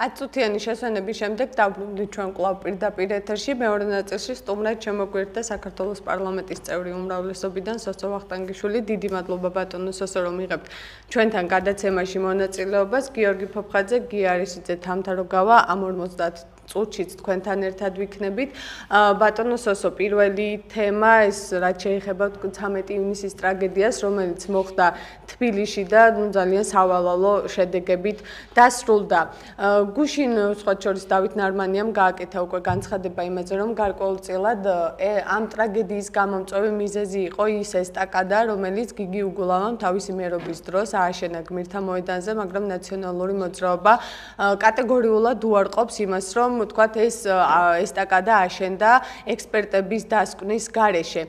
აწუთიანი შესვენების შემდეგ დაბრუნდი ჩვენ კლავ პირდაპირ ეთერში. მეორე ნაწილში სტუმრად შემოგვერთა საქართველოს პარლამენტის წევრი უმრავლესობიდან სოსო ვახტანგიშვილი. დიდი მადლობა ბატონო სოსო რომ იღებთ ჩვენთან გადაცემაში მონაწილეობას. გიორგი ფოფხაძე გიარისიძე თამთარო გავა ამ 50 წუთშიც თქვენთან ერთად ვიქნებით. ბატონო სოსო, პირველი თემა ეს რაც შეეხება 13 ივნისის ტრაგედიას, რომელიც მოხდა თბილისში და ნუ ძალიან სავალალო შედეგებით დასრულდა. გუშინ სხვა შორის დავით ნარმანიამ გააკეთა უკვე განცხადება იმაზე, რომ გარკვეულწილად ამ ტრაგედიის გამომწვევი მიზეზი იყო ის ესტაკადა, რომელიც გიგი უგულავამ თავისი მერობის დროს ააშენა გმირთა მოედანზე, მაგრამ ნაციონალური მოძრაობა კატეგორიულად უარყოფს იმას, რომ ვთქვათ ეს ესტაკადა აშენდა ექსპერტების დასკვნის გარეშე.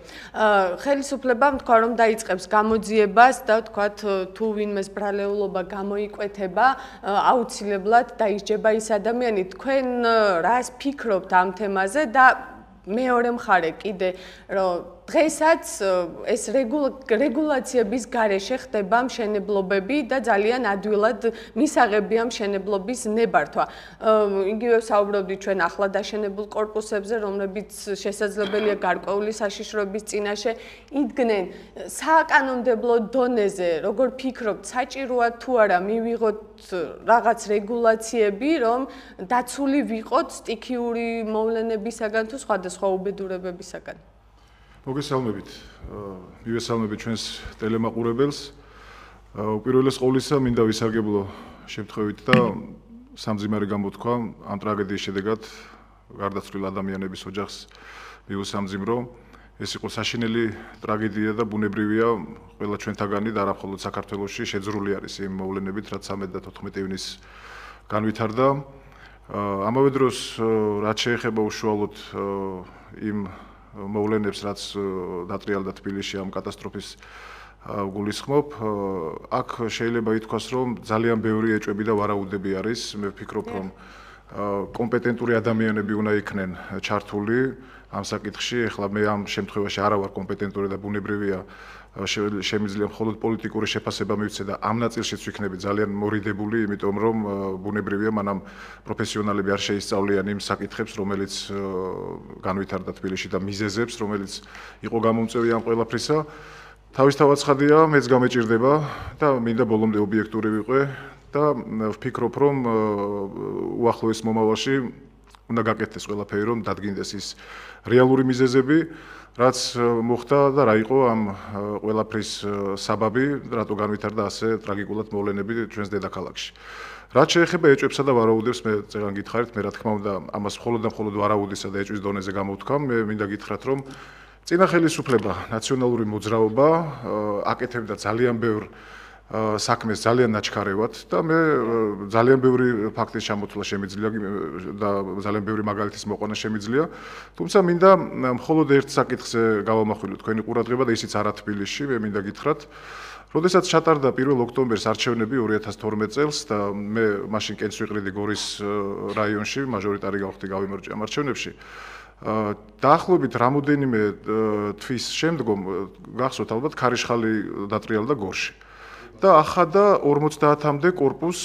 ხელისუფლებამ თქვა რომ დაიწყებს გამოძიებას და ვთქვათ თუ ვინმეს ბრალეულობა გამოიკვეთება, აუცილებლად დაიჯება ის ადამიანი. თქვენ რას ფიქრობთ ამ თემაზე და მეორე მხარე კიდე რომ დღესაც ეს რეგულაციების გარეშე ხდება მშენებლობები და ძალიან ადვილად მისაღებია მშენებლობის ნებართვა. იგივე საუბრობდით ჩვენ ახლა დაშენებულ корпуსებზე, რომლებიც შესაძლებელია გარკვეული საშიშროების წინაშე იდგნენ. სააკანონმდებლო დონეზე, როგორ ფიქრობთ, საჭიროა თუ არა მივიღოთ რაღაც რეგულაციები, რომ დაცული ვიყოთ სტიქიური მოვლენებისაგან თუ სხვადასხვა უბედურებებისაგან? მოგესალმებით. მივესალმებით ჩვენს ტელემაყურებელს. უპირველეს ყოვლისა მინდა ვისარგებლო შემთხვევით და სამძიმარი გამოთქვა ამ ტრაგედიის შედეგად გარდაცვლილ ადამიანების ოჯახს მიუსამძიმრო. ეს იყო საშინელი ტრაგედია და ბუნებრივია ყველა ჩვენთაგანი და არა მხოლოდ საქართველოსში შეძრული არის იმ მოვლენებით, რაც 13 და 14 ივნის განვითარდა. ამავე დროს რაც შეეხება უშუალოდ იმ მოვლენებს რაც დატრიალდა თბილისში ამ კატასტროფის გულისხმობ. აქ შეიძლება ითქვას რომ ძალიან ბევრი ეჭვები და ვარაუდები არის. მე ვფიქრობ რომ კომპეტენტური ადამიანები უნდა იქნენ ჩართული ამ საკითხში. ეხლა მე ამ შემთხვევაში არა ვარ კომპეტენტური და ბუნებრივია შემიძლია მხოლოდ პოლიტიკური შეფასება მივცე და ამ ნაწილშიც ვიქნები ძალიან მორიდებული, იმიტომ რომ ბუნებრივია მანამ პროფესიონალები არ შეისწავლიან იმ საკითხებს, რომელიც განვითარდა თბილისში და მიზეზებს, რომელიც იყო გამომწვევი ამ ყველაფრისა. თავისთავად ცხადია, მეც გამეჭirdება და მინდა ბოლომდე ობიექტური ვიყო და ვფიქრობ, რომ უახლოეს მომავალში უნდა გაკეთდეს ყველაფერი, რომ დადგინდეს ის რეალური მიზეზები. რაც მოხდა და რა იყო ამ ყველაფრის საბაბი, რატო განვითარდა ასე ტრაგიკულად მოვლენები ჩვენს დედაქალაქში. რაც შეეხება ეჭვებსა და ვარაუდებს, მე წერან გითხარით, მე რა თქმა უნდა, ამას მხოლოდ და მხოლოდ ვარაუდისა და ეჭვის დონეზე გამოვთქვა, მე მინდა გითხრათ, რომ წინა ხელისუფლება, ნაციონალური მოძრაობა აკეთებდა ძალიან ბევრ საქმეს ძალიან ნაჩქარევად და მე ძალიან ბევრი ფაქტის ჩამოთვლა შემიძლია და ძალიან ბევრი მაგალითის მოყვანა შემიძლია. თუმცა მინდა მხოლოდ ერთ საკითხზე გავამახვილო თქვენი ყურადღება და ისიც არა თბილისში, მე მინდა გითხრათ. როდესაც ჩატარდა 1 ოქტომბერს არჩევნები 2012 წელს და მე მაშინ კენც ვიყრიდი გორის რაიონში, მაჟორიტარი გავხდი გავიმარჯვე ამ არჩევნებში. დაახლოებით რამოდენიმე თვის შემდგომ გახსოვთ ალბათ ქარიშხალი დატრიალდა გორში. და ახადა 50-მდე კორპუს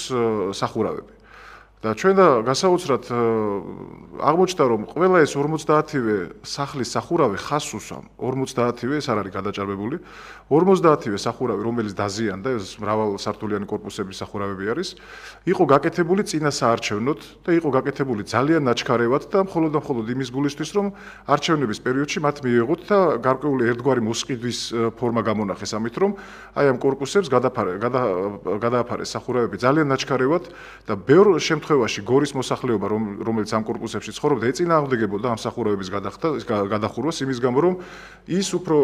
სახურავები. და ჩვენ და გასაოცრად э, აღმოჩნდა რომ ყველა ეს 50-ვე სახლის სახურავი ხასუსამ 50-ვე ეს არ არის გადაჭარბებული. 50-ვე სახურავი რომელიც დაზიანდა ეს მრავალსართულიანი корпуსების სახურავები არის იყო გაკეთებული წინა საარჩევნოდ და იყო გაკეთებული ძალიან ნაჩქარევად და მხოლოდ და მხოლოდ იმის გულისთვის რომ არჩევნების პერიოდში მათ მიიღოთ და გარკვეული ერთგვარი მოსყიდვის э, ფორმა გამონახეს ამით რომ აი ამ корпуსებს გადაფარე გადააფარეს სახურავები ძალიან ნაჩქარევად და ბევრ შემთხვევაში შემთხვევაში გორის მოსახლეობა რომელიც ამ корпуსებში ცხოვრობდა ეწინააღმდეგებოდა ამ სახურავების გადახდა გადახურვას იმის გამო რომ ის უფრო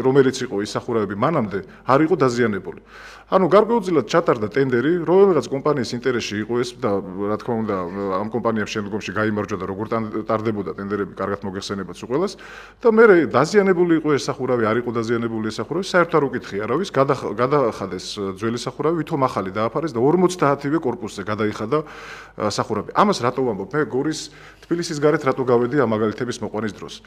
რომელიც იყო ის სახურავები მანამდე არ იყო დაზიანებული. ანუ გარკვეულწილად ჩატარდა ტენდერი, რომ ვიღაც კომპანიის ინტერესში იყო ეს და რა თქმა უნდა ამ კომპანიამ შემდგომში გამოიმარჯვა და როგორ ტარდებოდა ტენდერები, კარგად მოგეხსენებათ უყველას და მე დაზიანებული იყო ეს სახურავი, არ იყო დაზიანებული ეს სახურავი, საერთოდ არ უკითხი არავის, გადაახადეს ძველი სახურავი, ვითომ ახალი დააფარეს და 50-ივე корпуსზე გადაიხადა სახურავი. ამას რატო ვამბობ? მე გორის თბილისის გარეთ რატო გავედი ამ მაგალითების მოყვანის დროს?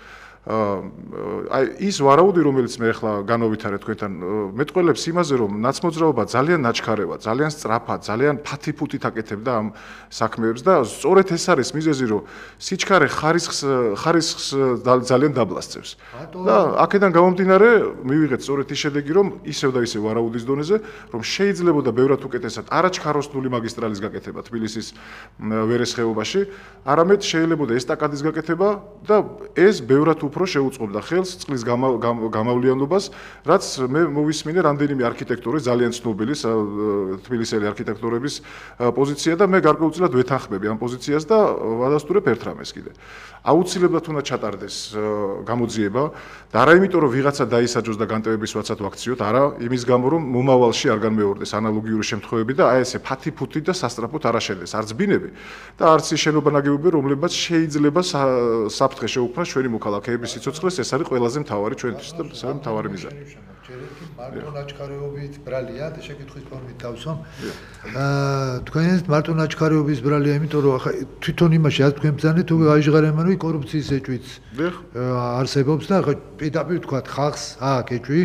აი ის ვარაუდი, რომელიც მე ახლა განოვვითარე თქვენთან, მეტყველებს იმაზე, რომ ნაცმოძრავ ნაცმოძრაობა ძალიან ნაჩქარევა, ძალიან სწრაფა, ძალიან ფათიფუთით აკეთებდა ამ საქმეებს და სწორედ ეს არის მიზეზი რომ სიჩქარე ხარისხს ხარისხს ძალიან დაბლასწევს. და აქედან გამომდინარე მივიღეთ სწორედ ის შედეგი რომ ისევ და ისევ ვარაუდის დონეზე რომ შეიძლება და ბევრად უკეთესად არაჩქაროსნული მაგისტრალის გაკეთება თბილისის ვერესხეობაში, არამედ შეიძლება და ესტაკადის გაკეთება და ეს ბევრად უფრო შეუწყობდა ხელს წყლის გამავლიანობას, რაც მე მოვისმინე რამდენიმე არქიტექტორის ძალიან ცნობილი თბილისელი არქიტექტორების პოზიცია და მე გარკვეულწილად ვეთანხმები ამ პოზიციას და ვადასტურებ ერთ რამეს კიდე. აუცილებლად უნდა ჩატარდეს გამოძიება და არა იმიტომ რომ ვიღაცა დაისაჯოს და განტევების ვაცად ვაქციოთ, არა, იმის გამო რომ მომავალში არ განმეორდეს ანალოგიური შემთხვევები და აი ესე ფათიფუთი და სასტრაფოდ არ აშენდეს არც ბინები და არც ის შენობა ნაგებობები, რომლებიც შეიძლება საფრთხე შეუქმნას ჩვენი მოქალაქეების სიცოცხლეს, ეს არის ყველაზე მთავარი ჩვენთვის და ეს არის მთავარი მიზანი. მარტო ნაჩქარეობით ბრალია და შეკითხვის ფორმით დავსვამ. აა თქვენ მარტო ნაჩქარეობის ბრალია, იმიტომ რომ ახლა თვითონ იმაში არ თქვენ ბძანეთ, თუ გაიჟღერენ ანუ კორუფციის ეჭვიც არსებობს და ახლა პირდაპირ თქვა ხალხს ააკ ეჭვი.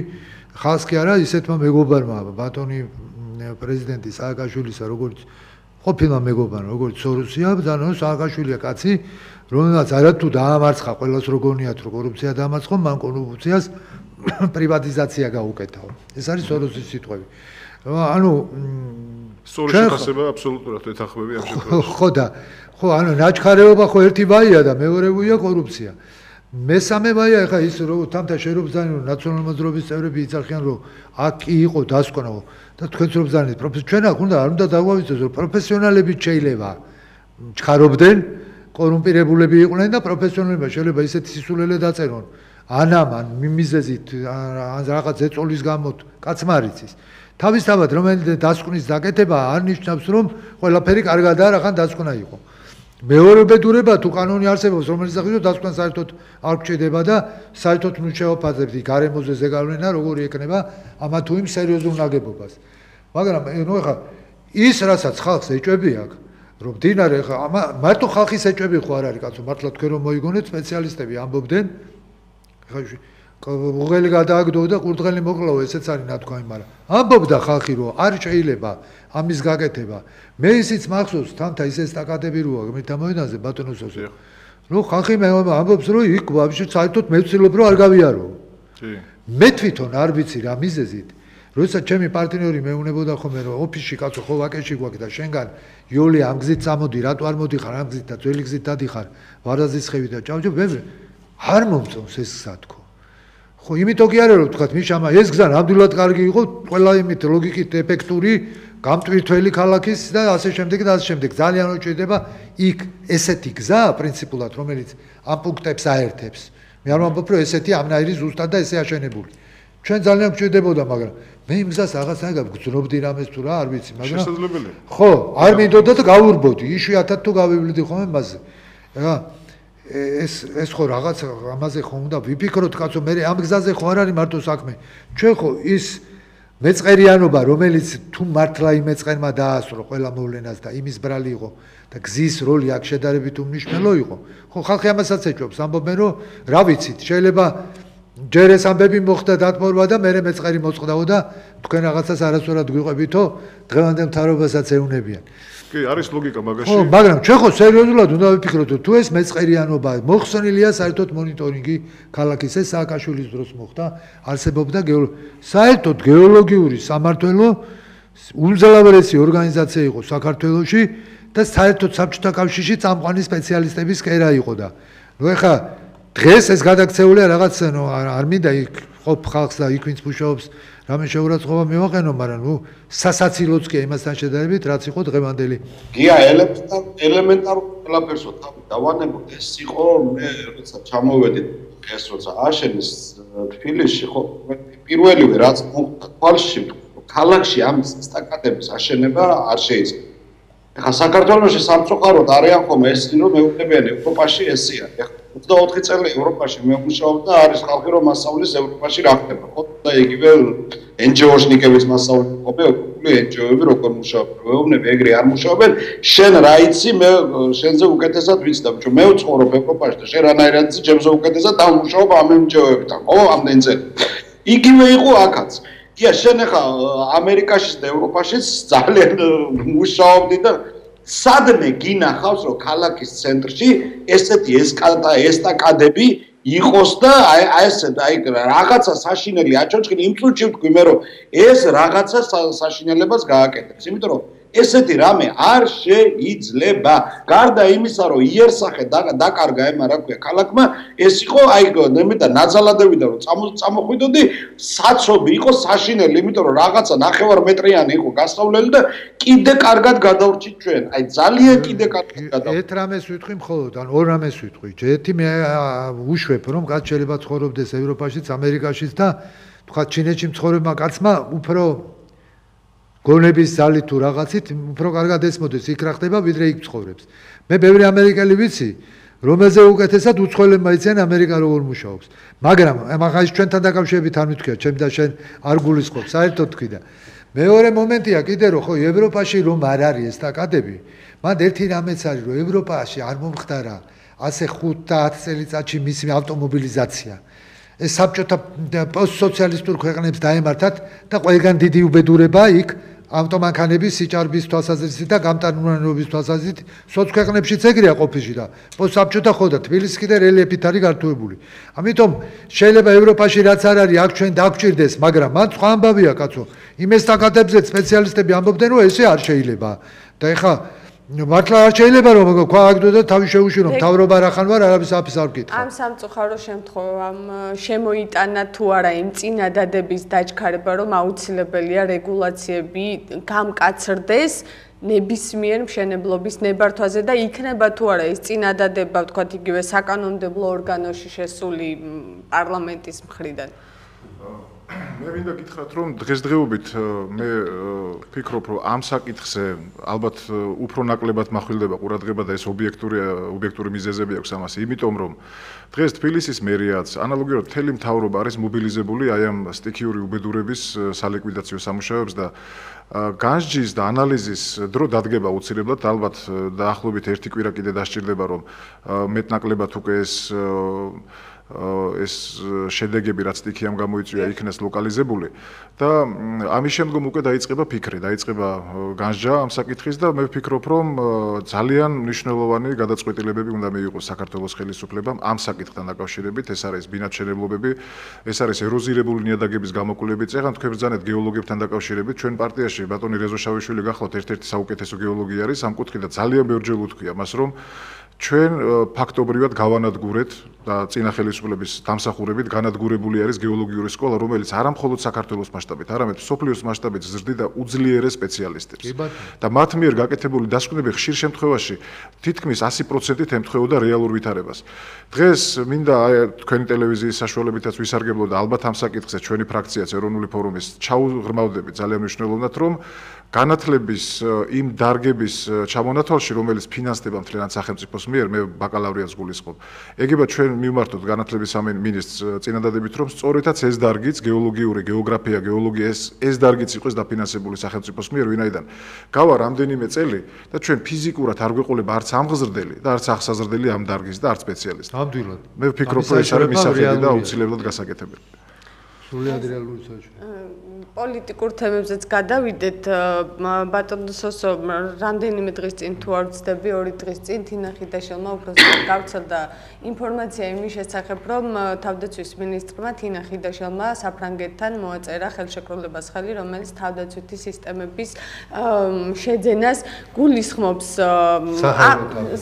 ხალხს კი არა ისეთმა მეგობარმა ბატონი პრეზიდენტი სააკაშვილისა როგორც ყოფილა მეგობარ როგორც სორუსია და ნუ სააკაშვილია კაცი რომელსაც არათუ დაამარცხა ყოველას როგორნიათ რო კორუფცია დაამარცხო მან კორუფციას პრივატიზაცია გაუკეთაო. ეს არის სოროსის სიტყვები. ანუ სოროსი ხასება აბსოლუტურად ეთახმები ამ შემთხვევაში ხო და ხო ანუ ნაჩქარეობა ხო ერთი ბაია და მეორეულია კორუფცია. მესამე ბაია ხა ის რომ თამთა შერობზანი ნაციონალური მოძრაობის წევრები იცარხიან რომ აქ კი იყო დასკვნა და თქვენც რომ ზანით პროფესიო ჩვენ აქ უნდა არ უნდა დაგვავიწყოს რომ პროფესიონალები შეიძლება ჩქარობდნენ კორუმპირებულები იყვნენ და პროფესიონალებმა შეიძლება ისეთი სისულელე დაწერონ. ანამან მიმიზეზით ან რაღაც ეწოლის გამო კაცმარიცის. თავისთავად რომელიც დასკვნის დაკეთება არ ნიშნავს რომ ყველაფერი კარგადაა რახან დასკვნა იყო მეორებედურება თუ კანონი არსებობს რომელიც ახლა დასკვნა საერთოდ არ გჭირდება და საერთოდ ნუ შეოფაძებდი გარემოზე ზეგავლენა როგორი ეკნება ამა თუ იმ სერიოზულ ნაგებობას. მაგრამ ნუ ახლა ის რასაც ხალხს ეჭვები აქვს რომ დინარე ამა მარტო ხალხის ეჭვები ხო არ არის კაცო? მართლა თქვენ რომ მოიგონეთ სპეციალისტები ამბობდნენ. ხა უღელი გადააგდო და ყურდღელი მოკლაო ესეც არის ნათქვამი მაგრამ ამბობდა ხალხი რომ არ შეიძლება ამის გაკეთება. მე ისიც მახსოვს თამთა ისე სტაკადები როა მე დამოინაზე ბატონოსოს რო ხალხი მე ამბობს რომ იქ ვაფშე საერთოდ მე ვცდილობ რომ არ გავიარო. კი. მე თვითონ არ ვიცი რა მიზეზით. როცა ჩემი პარტნიორი მეუნებოდა ხოლმე რომ ოფისში კაცო ხო ვაკეში გვაქვს და შენგან იოლი ამ გზით წამოდი რატო არ მოდიხარ ამ გზით და ძველი გზით დადიხარ ვარაზის ხევი და ჭავჭო მე არ მომწონს ეს გზა თქო ხო იმიტომ კი არა რომ თქვა მიშამა ეს გზა ნამდვილად კარგი იყო ყველა იმით ლოგიკით ეფექტური გამტვირთველი ქალაქის და ასე შემდეგ და ასე შემდეგ. ძალიან უჭირდება იქ ესეთი გზა პრინციპულად რომელიც ამ პუნქტებს აერთებს. მე არ ვამბობ რომ ესეთი ამნაირი ზუსტად და ესე აშენებული. ჩვენ ძალიან გვჭირდებოდა მაგრამ მე იმ გზას რაღაცა გაგძნობდი რამეს თუ რა არ ვიცი მაგრამ შესაძლებელია ხო არ მინდოდა და გავურბოდი. იშვიათად თუ გავივლიდი ხოლმე მასზე რა ეს ეს ხო რაღაც ამაზე ხო უნდა ვიფიქროთ კაცო მე ამ გზაზე ხო არ არის მარტო საქმე. ჩვენ ხო ის მეწყერიანობა რომელიც თუ მართლა იმეწყერმა დაასრულა ყველა მოვლენას და იმის ბრალი იყო და გზის როლი აქ შედარებით უმნიშვნელო იყო. ხო ხალხი ამასაც ეჭვობს. ამბობენ რომ რა ვიცით შეიძლება ჯერ ეს ამბები მოხდა დათმორვა და მე მეწყერი მოწყდაო და თქვენ რაღაცას არასწორად გვიყვებითო დღევანდელ მთავრობასაც ეუნებიან კი, არის ლოგიკა მაგაში. ხო, მაგრამ ჩვენ ხო სერიოზულად უნდა ვიფიქროთ, თუ ეს მეწყერიანობა მოხსნილია საერთოდ მონიტორინგი ქალაქის ეს სააკაშვილის დროს მოხდა, არსებობდა საერთოდ გეოლოგიური სამართლო უმძლავრესი ორგანიზაცია იყო საქართველოში და საერთოდ საბჭოთა კავშირში წამყვანი სპეციალისტების კერა იყო და ნუ ეხა დღეს ეს გადაქცეულია რაღაც ნუ არ მინდა იქ ყოფ ხალხს და იქ ვინც მუშაობს რამე შეურაცხყოფა მივაყენო, მაგრამ ნუ სასაცილოც კი იმასთან შედარებით, რაც იყო დღევანდელი. გია ელემენტარ ელემენტარულ ყველაფერსო თავი დავანებოთ, ეს იყო მე როცა ჩამოვედი ეს როცა აშენის თბილისში, ხო, პირველივე რაც მოხდა თვალში, ქალაქში ამ სტაკატების აშენება არ შეიძლება. ახლა საქართველოს სამწუხაროდ არიან ხომ ეს, რომ მეუბნებიან ევროპაში ესეა. ახლა 24 წელი ევროპაში მე ვმუშაობ და არის ხალხი რომ მასწავლის ევროპაში რა ხდება ხო? და იგივე NGO-შნიკების მასწავლებელი ყოფილი ყოფილი NGO-ები როგორ მუშაობენ? მეუბნები ეგრე არ მუშაობენ. შენ რა იცი მე შენზე უკეთესად ვიცი და მე ვცხოვრობ ევროპაში და შენ რანაირად იცი ჩემზე უკეთესად ამ მუშაობ ამ NGO-ებთან ხო? ამდენ წელი იგივე იყო აქაც. კი შენ ახლა ამერიკაში და ევროპაში ძალიან მუშაობდი და სადმე გინახავს რომ ქალაქის ცენტრში ესეთი ესკალატა ესტაკადები იყოს და აი აი ესე აი რაღაცა საშინელი აჩოჩქი იმ წუთში ვთქვი მე რომ ეს რაღაცა საშინელებას გააკეთებს იმიტომ რომ ესეთი რამე არ შეიძლება. გარდა იმისა, რომ იერსახე დაკარგა ემა რა ქვია ქალაქმა, ეს იყო აი ნემე და ნაძალადები და რომ წამოხვიდოდი, საცობი იყო საშინელი, იმიტომ რომ რაღაცა 9 მეტრიანი იყო გასწავლელი და კიდე კარგად გადავრჩით ჩვენ. აი ძალიან კიდე კარგად გადავრჩით. ერთ რამეს ვიტყვი მხოლოდ, ან ორ რამეს ვიტყვი. ერთი მე უშვებ, რომ კაც შეიძლება ცხოვრობდეს ევროპაშიც, ამერიკაშიც და თქვა ჩინეთში მცხოვრებმა კაცმა უფრო გონების ზალი თუ რაღაცით უფრო კარგად ესმოდეს იქ რა ხდება? ვიდრე იქ ცხოვრობს მე ბევრი ამერიკელი ვიცი რომელზე უკეთესად უცხოელებმა იციან ამერიკა როგორ მუშაობს. მაგრამ ის ჩვენთან დაკავშირებით არ მithქია ჩემ და შენ არ გულისხმობ. საერთოდ თქვი და მეორე მომენტია კიდე რომ ხო ევროპაში რომ არ არის ეს საკადები მან ერთი რამეც არის რომ ევროპაში არ მომხდარა ასე 5-10 წელიწადში მისი ავტომობილიზაცია. ეს საბჭოთა პოსტსოციალისტურ ქვეყნებს დაემართათ და ყველგან დიდი უბედურება იქ ავტომანქანების სიჭარბის თვალსაზრისით და გამტარუნების თვალსაზრისით სოც ქვეყნებშიც ეგრეა ყოფილი და პოსაბჭოთა ხოდა თბილისი კიდე რელიეფით არის გართულებული. ამიტომ შეიძლება ევროპაში რაც არ არის აქ ჩვენ დაგჭირდეს, მაგრამ მან სხვა ამბავია კაცო. იმეს საკათებზე სპეციალისტები ამბობდნენ რომ ესე არ შეიძლება. და ეხა მართლა არ შეიძლება რომ თქვა აგდო და თავი შეუშირო მთავრობა რახან ვარ არაფერს აფის არ ვკითხა. ამ სამწუხარო შემთხვევამ შემოიტანა თუ არა იმ წინადადების დაჩქარება რომ აუცილებელია რეგულაციები გამკაცრდეს ნებისმიერ მშენებლობის ნებართვაზე და იქნება თუ არა ეს წინადადება თქვა იგივე საკანონმდებლო ორგანოში შესული პარლამენტის მხრიდან მე მინდა გითხრათ რომ დღესდღეობით მე ფიქრობ რომ ამ საკითხზე ალბათ უფრო ნაკლებად מחვილდება ყურადღება და ეს ობიექტური ობიექტური მიზეზები აქვს ამას. იმიტომ რომ დღეს თბილისის მერიაც ანალოგიურად მთელი მთავრობა არის მობილიზებული აი ამ სტიქიური უბედურების სალიკვიდაციო სამუშაოებს და განსჯის და ანალიზის დრო დადგება უცილებლად. ალბათ დაახლოებით ერთი კვირა კიდე დასჭირდება რომ მეტნაკლებად უკვე ეს ეს შედეგები რაც ტიქიამ გამოიწვია იქნეს ლოკალიზებული. და ამის შემდგომ უკვე დაიწყება ფიქრი, დაიწყება განსჯა ამ საკითხის და მე ვფიქრობ, რომ ძალიან მნიშვნელოვანი გადაწყვეტილებები უნდა მიიღოს საქართველოს ხელისუფლებამ ამ საკითხთან დაკავშირებით, ეს არის ბინადშენებლობები, ეს არის ეროზირებული ნიადაგების გამოკვლევები, წეგან თქვენ ბრძანეთ გეოლოგებთან დაკავშირებით, ჩვენ პარტიაში ბატონი რეზო შავიშვილი გახლავთ ერთ-ერთი საუკეთესო გეოლოგი არის ამ კუთხით და ძალიან ბევრჯერ უთქვია მას, რომ ჩვენ ფაქტობრივად გავანადგურეთ და წინა ხელისუფლების დამსახურებით განადგურებული არის გეოლოგიური სკოლა, რომელიც არა მხოლოდ საქართველოს მასშტაბით, არამედ სოფლიოს მასშტაბით ზრდიდა უძლიერეს სპეციალისტებს. და მათ მიერ გაკეთებული დასკვნები ხშირ შემთხვევაში თითქმის 100%-ით ემთხვეოდა რეალურ ვითარებას. დღეს მინდა თქვენი ტელევიზიის საშუალებითაც ვისარგებლო და ალბათ ამ საკითხზე ჩვენი ფრაქციაც ეროვნული ფორუმის ჩაუღრმავდები ძალიან მნიშვნელოვნად რომ განათლების იმ დარგების ჩამონათვალში, რომელიც ფინანსდება მთლიანად სახელმწიფოს მიერ, მე ბაკალავრიატს გულისხმობ. ეგება ჩვენ მიმართოთ განათლების სამინისტროს წინადადებით, რომ სწორედაც ეს დარგიც, გეოლოგიური, გეოგრაფია, გეოლოგია ეს ეს დარგიც იყოს დაფინანსებული სახელმწიფოს მიერ, ვინაიდან გავა რამდენიმე წელი და ჩვენ ფიზიკურად არ გვეყოლება არც ამღზრდელი და არც ახსაზრდელი ამ დარგის და არც სპეციალისტი. ნამდვილად. მე ვფიქრობ, რომ ეს არის მისაღები და აუცილებლად გასაკეთებელი. სრულად რეალური საჭირო. პოლიტიკურ თემებზეც გადავიდეთ. ბატონო სოსო რამდენიმე დღის წინ თუ არ ვცდები ორი დღის წინ თინახი და შელმა უბრალოდ გავცელდა ინფორმაცია იმის შესახებ რომ თავდაცვის მინისტრმა თინახი და შელმა საფრანგეთთან მოაწერა ხელშეკრულებას ხელი რომელიც თავდაცვითი სისტემების შეძენას გულისხმობს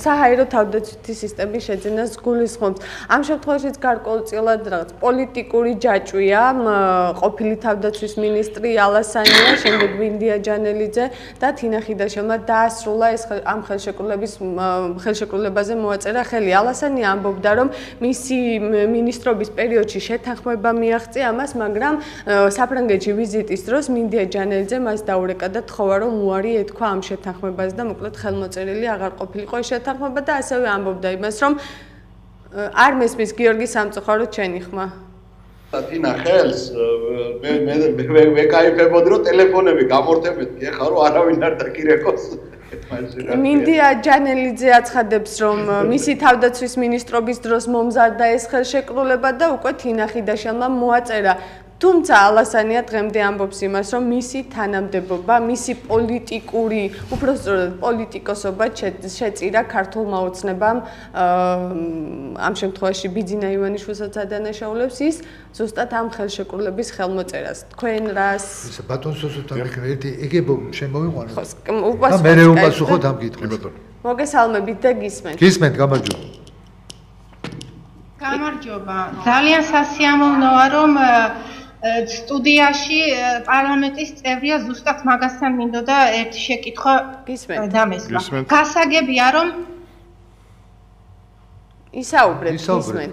საჰაერო თავდაცვითი სისტემის შეძენას გულისხმობს. ამ შემთხვევაშიც გარკვეულწილად რაღაც პოლიტიკური ჯაჭვია ყოფილი თავდაცვის მინისტრი ალასანია, შემდეგ ვინდია ჯანელიძე და თინა ხიდაშელმა დაასრულა ეს ამ ხელშეკრულების ხელშეკრულებაზე მოაწერა ხელი. ალასანია ამბობდა, რომ მისი მინისტრობის პერიოდში შეთანხმება მიაღწია ამას, მაგრამ საფრანგეთში ვიზიტის დროს ვინდია ჯანელიძე მას დაურეკა და თხოვა, რომ უარი ეთქვა ამ შეთანხმებას და მოკლედ ხელმოწერილი აღარ ყოფილიყო ეს შეთანხმება და ასევე ამბობდა იმას, რომ არ მესმის გიორგი სამწუხაროდ ჩენი ხმა. თინა ხელს მე მე მე მე кайფებოდი რომ ტელეფონები გამორთებეთ ეხლა რომ არავინ არ დაკირეკოს მინდია ჯანელიძე აცხადებს რომ მისი თავდაცვის მინისტრობის დროს მომზარდა ეს ხელშეკრულება და უკვე თინა ხიდაშელმა მოაწერა. თუმცა ალასანია დღემდე ამბობს იმას, რომ მისი თანამდებობა, მისი პოლიტიკური, უფრო სწორედ პოლიტიკოსობა შეწირა ქართულმა ოცნებამ ამ შემთხვევაში ბიძინა ივანიშვილსაც ადანაშაულებს ის ზუსტად ამ ხელშეკრულების ხელმოწერას. თქვენ რას ეს ბატონ სოსოთან ერთი ეგებო შემოვიყვანოთ. ხო, უპასუხოთ. და მე უპასუხოთ ამ კითხვას. ბატონო. მოგესალმებით და გისმენთ. გისმენთ, გამარჯობა. გამარჯობა. ძალიან სასიამოვნოა რომ სტუდიაში პარლამენტის წევრია ზუსტად მაგასთან მინდოდა ერთი შეკითხვა დამესვა. გასაგებია რომ ისაუბრეთ ისმენთ.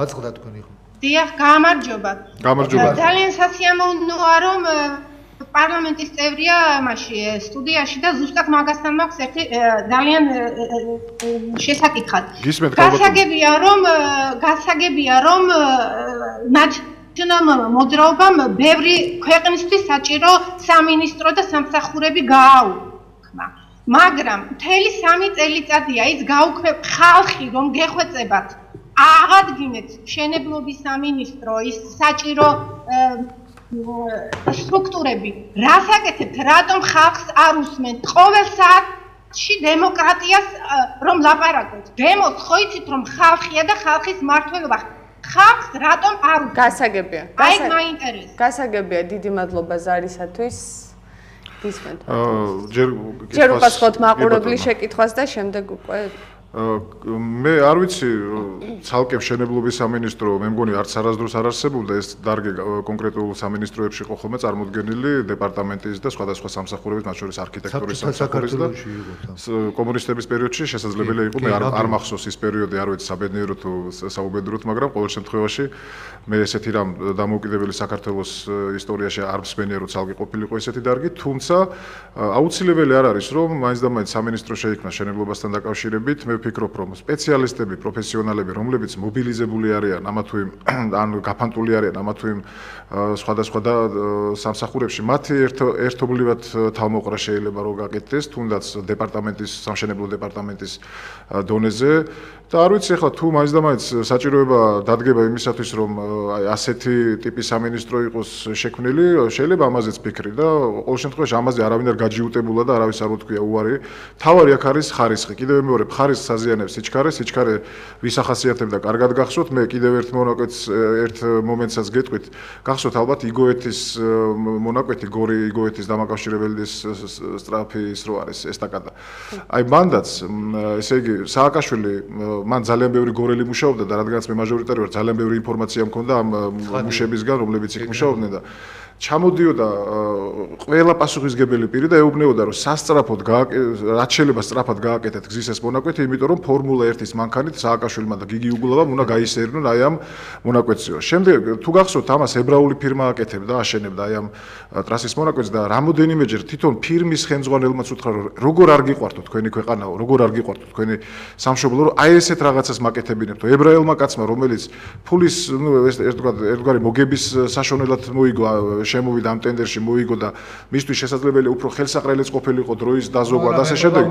აწყდა თქვენი ხო? დიახ, გამარჯობა. გამარჯობა. ძალიან სასიამოვნოა რომ პარლამენტის წევრია მასში სტუდიაში და ზუსტად მაგასთან მაქვს ერთი ძალიან შესაკითხად. გასაგებია რომ გასაგებია რომ მათ ჩვენამ მოძრაობამ ბევრი ქვეყნისთვის საჭირო სამინისტრო და სამსახურები გააუქმა. მაგრამ მთელი 3 წელიწადია ის გაუქმებ ხალხი რომ გეხვეწებათ აღადგინეთ შენებლობის სამინისტრო ის საჭირო სტრუქტურები. რასაკეთებთ რატომ ხალხს არ უსმენთ ყოველ საათში დემოკრატიას რომ ლაპარაკობთ. დემოს ხო იცით რომ ხალხია და ხალხის მართლობა ხალხს რატომ არ გასაგებია. აი მაინტერესებს. გასაგებია, დიდი მადლობა ზარისათვის. გისმენთ. აა ჯერ ჯერ უპასუხოთ მაყურებლის შეკითხვას და შემდეგ უკვე მე არ ვიცი ცალკე შენებლობის სამინისტრო მე მგონი არც არასდროს არ არსებობდა ეს დარგი კონკრეტულ სამინისტროებში ხო ხოლმე წარმოდგენილი დეპარტამენტის და სხვადასხვა სამსახურების მათ შორის არქიტექტურის სამსახურის და კომუნისტების პერიოდში შესაძლებელია იყო მე არ არ მახსოვს ის პერიოდი არ ვიცი საბედნიერო თუ საუბედუროთ მაგრამ ყოველ შემთხვევაში მე ესეთი რამ დამოუკიდებელი საქართველოს ისტორიაში არ მსმენია რომ ცალკე ყოფილიყო ესეთი დარგი თუმცა აუცილებელი არ არის რომ მაინც და მაინც სამინისტრო შეიქმნა შენებლობასთან დაკავშირებით. მე ვფიქრობ, რომ სპეციალისტები, პროფესიონალები, რომლებიც მობილიზებული არიან ამა თუ იმ ან გაფანტული არიან ამა თუ იმ სხვადასხვა და სამსახურებში, მათი ერთობლივად თავმოყრა შეიძლება რომ გაკეთდეს, თუნდაც დეპარტამენტის, სამშენებლო დეპარტამენტის დონეზე და არ ვიცი ახლა თუ მაინც და მაინც საჭიროება დადგება იმისათვის, რომ აი ასეთი ტიპის სამინისტრო იყოს შექმნილი, შეიძლება ამაზეც ფიქრი და ყოველ შემთხვევაში ამაზე არავინ არ გაჯიუტებულა და არავის არ უთქვია უარი. თავარი აქ არის ხარისხი. კიდევ მეორე ხარისხი საზიანებს სიჩქარე, სიჩქარე ვისახასიათებდა კარგად გახსოვთ, მე კიდევ ერთ მონაკვეთს ერთ მომენტსაც გეტყვით. გახსოვთ ალბათ იგოეთის მონაკვეთი, გორი იგოეთის დამაკავშირებელი სტრაფი ის რო არის ესტაკადა. აი მანდაც ესე იგი სააკაშვილი მან ძალიან ბევრი გორელი მუშაობდა და რადგანაც მე მაჟორიტარი ვარ, ძალიან ბევრი ინფორმაცია მქონდა ამ მუშებისგან, რომლებიც იქ მუშაობდნენ და ჩამოდიოდა ყველა პასუხისგებელი პირი და ეუბნეოდა რომ სასწრაფოდ რაც შეიძლება სწრაფად გააკეთეთ გზის ეს მონაკვეთი, იმიტომ რომ ფორმულა 1-ის მანქანით სააკაშვილმა და გიგი უგულავამ უნდა გაისერნონ აი ამ მონაკვეთსიო. შემდეგ თუ გახსოვთ ამას ებრაული ფირმა აკეთებდა, აშენებდა აი ამ ტრასის მონაკვეთს და რამოდენიმეჯერ თვითონ ფირმის ხელმძღვანელმაც უთხრა რომ როგორ არ გიყვართო თქვენი ქვეყანაო, როგორ არ გიყვართო თქვენი სამშობლო, რომ აი ესეთ რაღაცას მაკეთებინებთო. ებრაელმა კაცმა რომელიც ფულის ნუ ეს ერთგვარი მოგების საშონელად მოიგო შემოვიდა ამ ტენდერში მოიგო და მისთვის შესაძლებელია უფრო ხელსაყრელიც ყოფილიყო დროის დაზოგვა და ასე შემდეგ.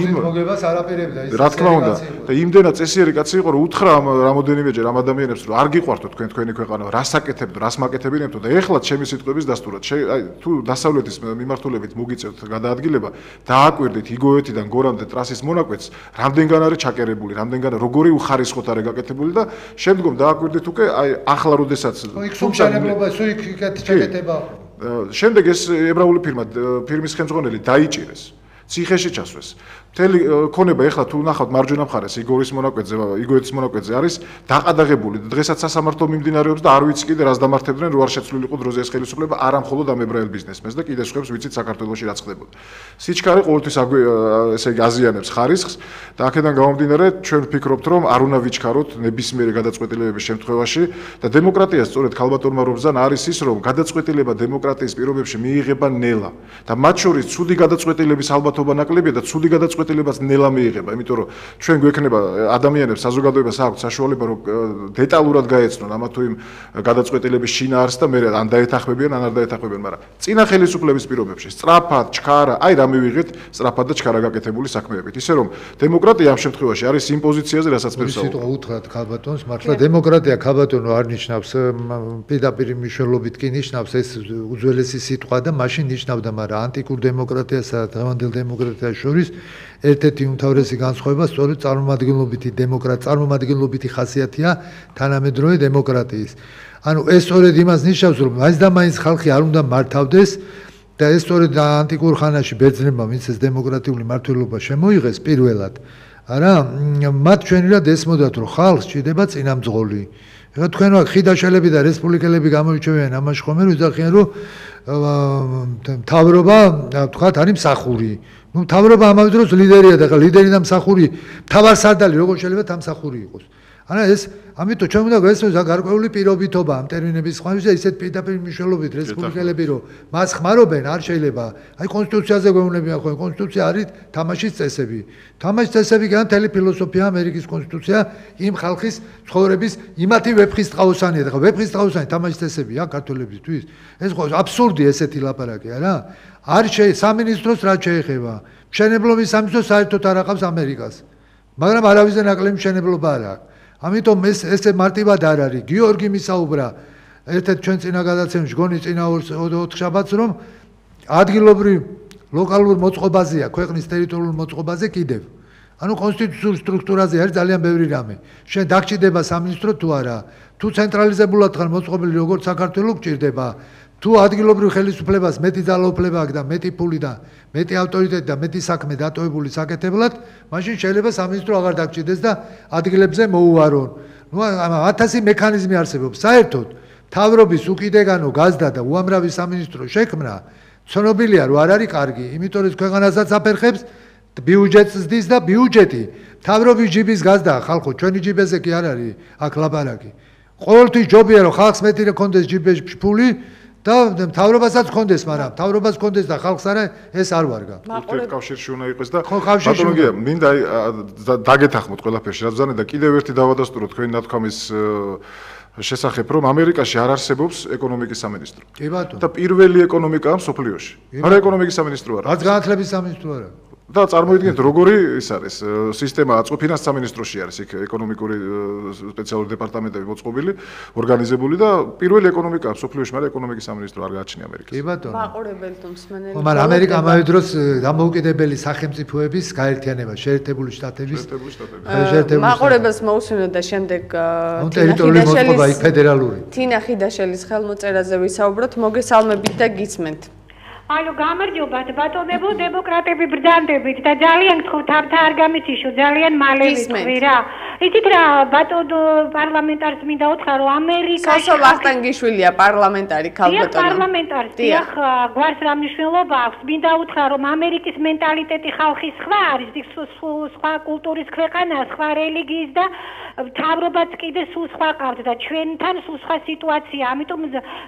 იმ მოგებას არაპირებდა ეს. რა თქმა უნდა. და იმდენად წესიერი კაცი იყო რომ უთხრა ამ რამოდენიმეჯერ ამ ადამიანებს რომ არ გიყვართო თქვენ თქვენი ქვეყანა, რას აკეთებდო, რას მაკეთებინებდო და ეხლაც ჩემი სიტყვების დასტურად, აი თუ დასავლეთის მიმართულებით მოგიწევთ გადაადგილება, დააკვირდით იგოვეთიდან გორამდე ტრასის მონაკვეთს, რამდენგან არის ჩაკერებული, რამდენგან როგორი უხარისხოთ არის გაკეთებული და შემდგომ დააკვირდით უკვე აი ახლა როდესაც იქ სუბსანებლობა სულ იქ ჩაკეთე ხდება. შემდეგ ეს ებრაული ფირმა ფირმის ხელმძღვანელი დაიჭირეს. ციხეში ჩასვეს. მთელი ქონება ეხლა თუ ნახავთ მარჯვენა მხარეს იგორის მონაკვეთზე, იგოეთის მონაკვეთზე არის დაყადაღებული. დღესაც სასამართლო მიმდინარეობს და არ ვიცი კიდე რას დამართებდნენ, რო არ შეცვლილიყო დროზე ეს ხელისუფლება არ ამხოლოდ ამ ებრაელ ბიზნესმენს და კიდე სხვებს ვიცით საქართველოსში რაც ხდებოდა. სიჩქარე ყოველთვის ესე იგი აზიანებს ხარისხს და აქედან გამომდინარე ჩვენ ვფიქრობთ რომ არ უნდა ვიჩქაროთ ნებისმიერი გადაწყვეტილებების შემთხვევაში და დემოკრატია სწორედ ქალბატონმა რობზან არის ის რომ გადაწყვეტილება დემოკრატიის პირობებში მიიღება ნელა და მათ შორის ცუდი გადაწყვეტილების ალბათობა ნაკლებია და ცუდი გადაწყვეტილება გადაწყვეტილებაც ნელა მიიღება, იმიტომ რომ ჩვენ გვექნება ადამიანებს საზოგადოებას აქვს საშუალება რომ დეტალურად გაეცნონ ამა თუ იმ გადაწყვეტილების შინაარსს და მე ან დაეთახმებიან ან არ დაეთახმებიან, მაგრამ წინა ხელისუფლების პირობებში სწრაფად, ჩქარა, აი რა მივიღეთ, სწრაფად და ჩქარა გაკეთებული საქმეებით. ისე რომ დემოკრატია ამ შემთხვევაში არის იმ პოზიციაზე, რასაც მე ვსაუბრობ. სიტყვა უთხრათ ქალბატონს, მართლა დემოკრატია ქალბატონო არ ნიშნავს პირდაპირ მნიშვნელობით კი ნიშნავს ეს უძველესი სიტყვა და მაშინ ნიშნავდა, მაგრამ ანტიკურ დემოკრატიასა და დღევანდელ დემოკრატიას შორის ერთ-ერთი უმთავრესი განსხვავება სწორედ წარმომადგენლობითი დემოკრატია, წარმომადგენლობითი ხასიათია თანამედროვე დემოკრატიის. ანუ ეს სწორედ იმას ნიშნავს, რომ მაინც და მაინც ხალხი არ უნდა მართავდეს და ეს სწორედ ანტიკურ ხანაში ბერძნებმა ვინც ეს დემოკრატიული მართლობა შემოიღეს პირველად არა მათ ჩვენირად ესმოდათ რომ ხალხს ჭირდება წინამძღოლი ეხლა თქვენ ვაკ ხიდაშელები და რესპუბლიკელები გამოირჩევიან ამაში ხომ რომ იძახიან რომ თავრობა თქვათ არის მსახური ну თავრობა ამავე დროს ლიდერია და ხა ლიდერი და მსახური თავარსარდალი როგორ შეიძლება თამსახური იყოს არა ეს ამიტომ ჩვენ უნდა გვესწროს რა გარკვეული პირობითობა ამ ტერმინების და ისეთ პირდაპირ მნიშვნელობით რესპუბლიკელები რომ მას ხმარობენ არ შეიძლება. აი კონსტიტუციაზე გვეუბნებიან ხო კონსტიტუცია არის თამაშის წესები. თამაშის წესები ამ თელი ფილოსოფია ამერიკის კონსტიტუცია იმ ხალხის ცხოვრების იმათი ვეფხის ტყაოსანია და ვეფხის ტყაოსანი თამაშის წესებია ქართველებისთვის. ეს ხო აბსურდი ესეთი ლაპარაკი არა? არ შეიძლება სამინისტროს რა შეიძლება მშენებლობის სამინისტრო საერთოდ არ აყავს ამერიკას. მაგრამ არავის ნაკლები მშენებლობა არ აქვს ამიტომ ეს ესე მარტივად არ არის. გიორგი მისაუბრა ერთ-ერთ ჩვენ წინა გადაცემაში გონი წინა ოთხ შაბათს რომ ადგილობრივ ლოკალურ მოწყობაზეა ქვეყნის ტერიტორიულ მოწყობაზე კიდევ. ანუ კონსტიტუციურ სტრუქტურაზე არის ძალიან ბევრი რამე. შენ დაგჭირდება სამინისტრო თუ არა? თუ ცენტრალიზებულად ხარ მოწყობილი როგორც საქართველოს გჭირდება? თუ ადგილობრივ ხელისუფლებას მეტი ძალაუფლება აქვს და მეტი ფული და მეტი ავტორიტეტი და მეტი საქმე დატოვებული საკეთებლად, მაშინ შეიძლება სამინისტრო აღარ დაგჭირდეს და ადგილებზე მოუვარონ. ნუ ათასი მექანიზმი არსებობს. საერთოდ თავრობის უკიდეგანო გაზდა და უამრავი სამინისტრო შექმნა ცნობილია, რომ არ არის კარგი, იმიტომ რომ ქვეყანასაც აფერხებს ბიუჯეტს ზდის და ბიუჯეტი თავრობის ჯიბის გაზდა ხალხო ჩვენი ჯიბეზე კი არ არის აქ ლაპარაკი. ყოველთვის ჯობია რომ ხალხს მეტი რქონდეს ჯიბეში ფული და თავრობასაც კონდეს, მაგრამ თავრობას კონდეს და ხალხს არა, ეს არ ვარგა. ურთიერთ კავშირში უნდა იყოს და ბატონო, მინდა დაგეთახმოთ ყველაფერში, რა ზანე და კიდევ ერთი დავადასტურო თქვენი ნათქვამის შესახებ, რომ ამერიკაში არ არსებობს ეკონომიკის სამინისტრო. კი ბატონო. და პირველი ეკონომიკაა სოფლიოში. არა ეკონომიკის სამინისტრო არა. რაც განათლების სამინისტრო არა. და წარმოიდგინეთ როგორი ის არის სისტემა აწყო ფინანს სამინისტროში არის იქ ეკონომიკური სპეციალური დეპარტამენტები მოწყობილი ორგანიზებული და პირველი ეკონომიკა სოფლიოში მაგრამ ეკონომიკის სამინისტრო არ გააჩნია ამერიკას კი ბატონო. მაყურებელ თუ მსმენელი. ხო მაგრამ ამერიკა ამავე დროს დამოუკიდებელი სახელმწიფოების გაერთიანება შეერთებული შტატების შეერთებული შტატები მაყურებელს მოусმინოთ და შემდეგ ტერიტორიული მოწყობა იქ ფედერალური. თინა ხიდაშელის ხელმოწერაზე ვისაუბროთ. მოგესალმებით და გისმენთ ანუ გამარჯობათ ბატონებო დემოკრატები ბრძანდებით და ძალიან გთხოვთ თავთა არ გამიციშო ძალიან მალე ვიტყვი რა. იცით რა ბატონო პარლამენტარს მინდა უთხრა რომ ამერიკაში სოსო ვახტანგიშვილია პარლამენტარი ქალბატონო დიახ პარლამენტარი დიახ. გვარს რა მნიშვნელობა აქვს. მინდა უთხრა რომ ამერიკის მენტალიტეტი ხალხის სხვა არის სხვა კულტურის ქვეყანა სხვა რელიგიის და თავრობაც კიდე სულ სხვა ყავთ და ჩვენთან სულ სხვა სიტუაცია. ამიტომ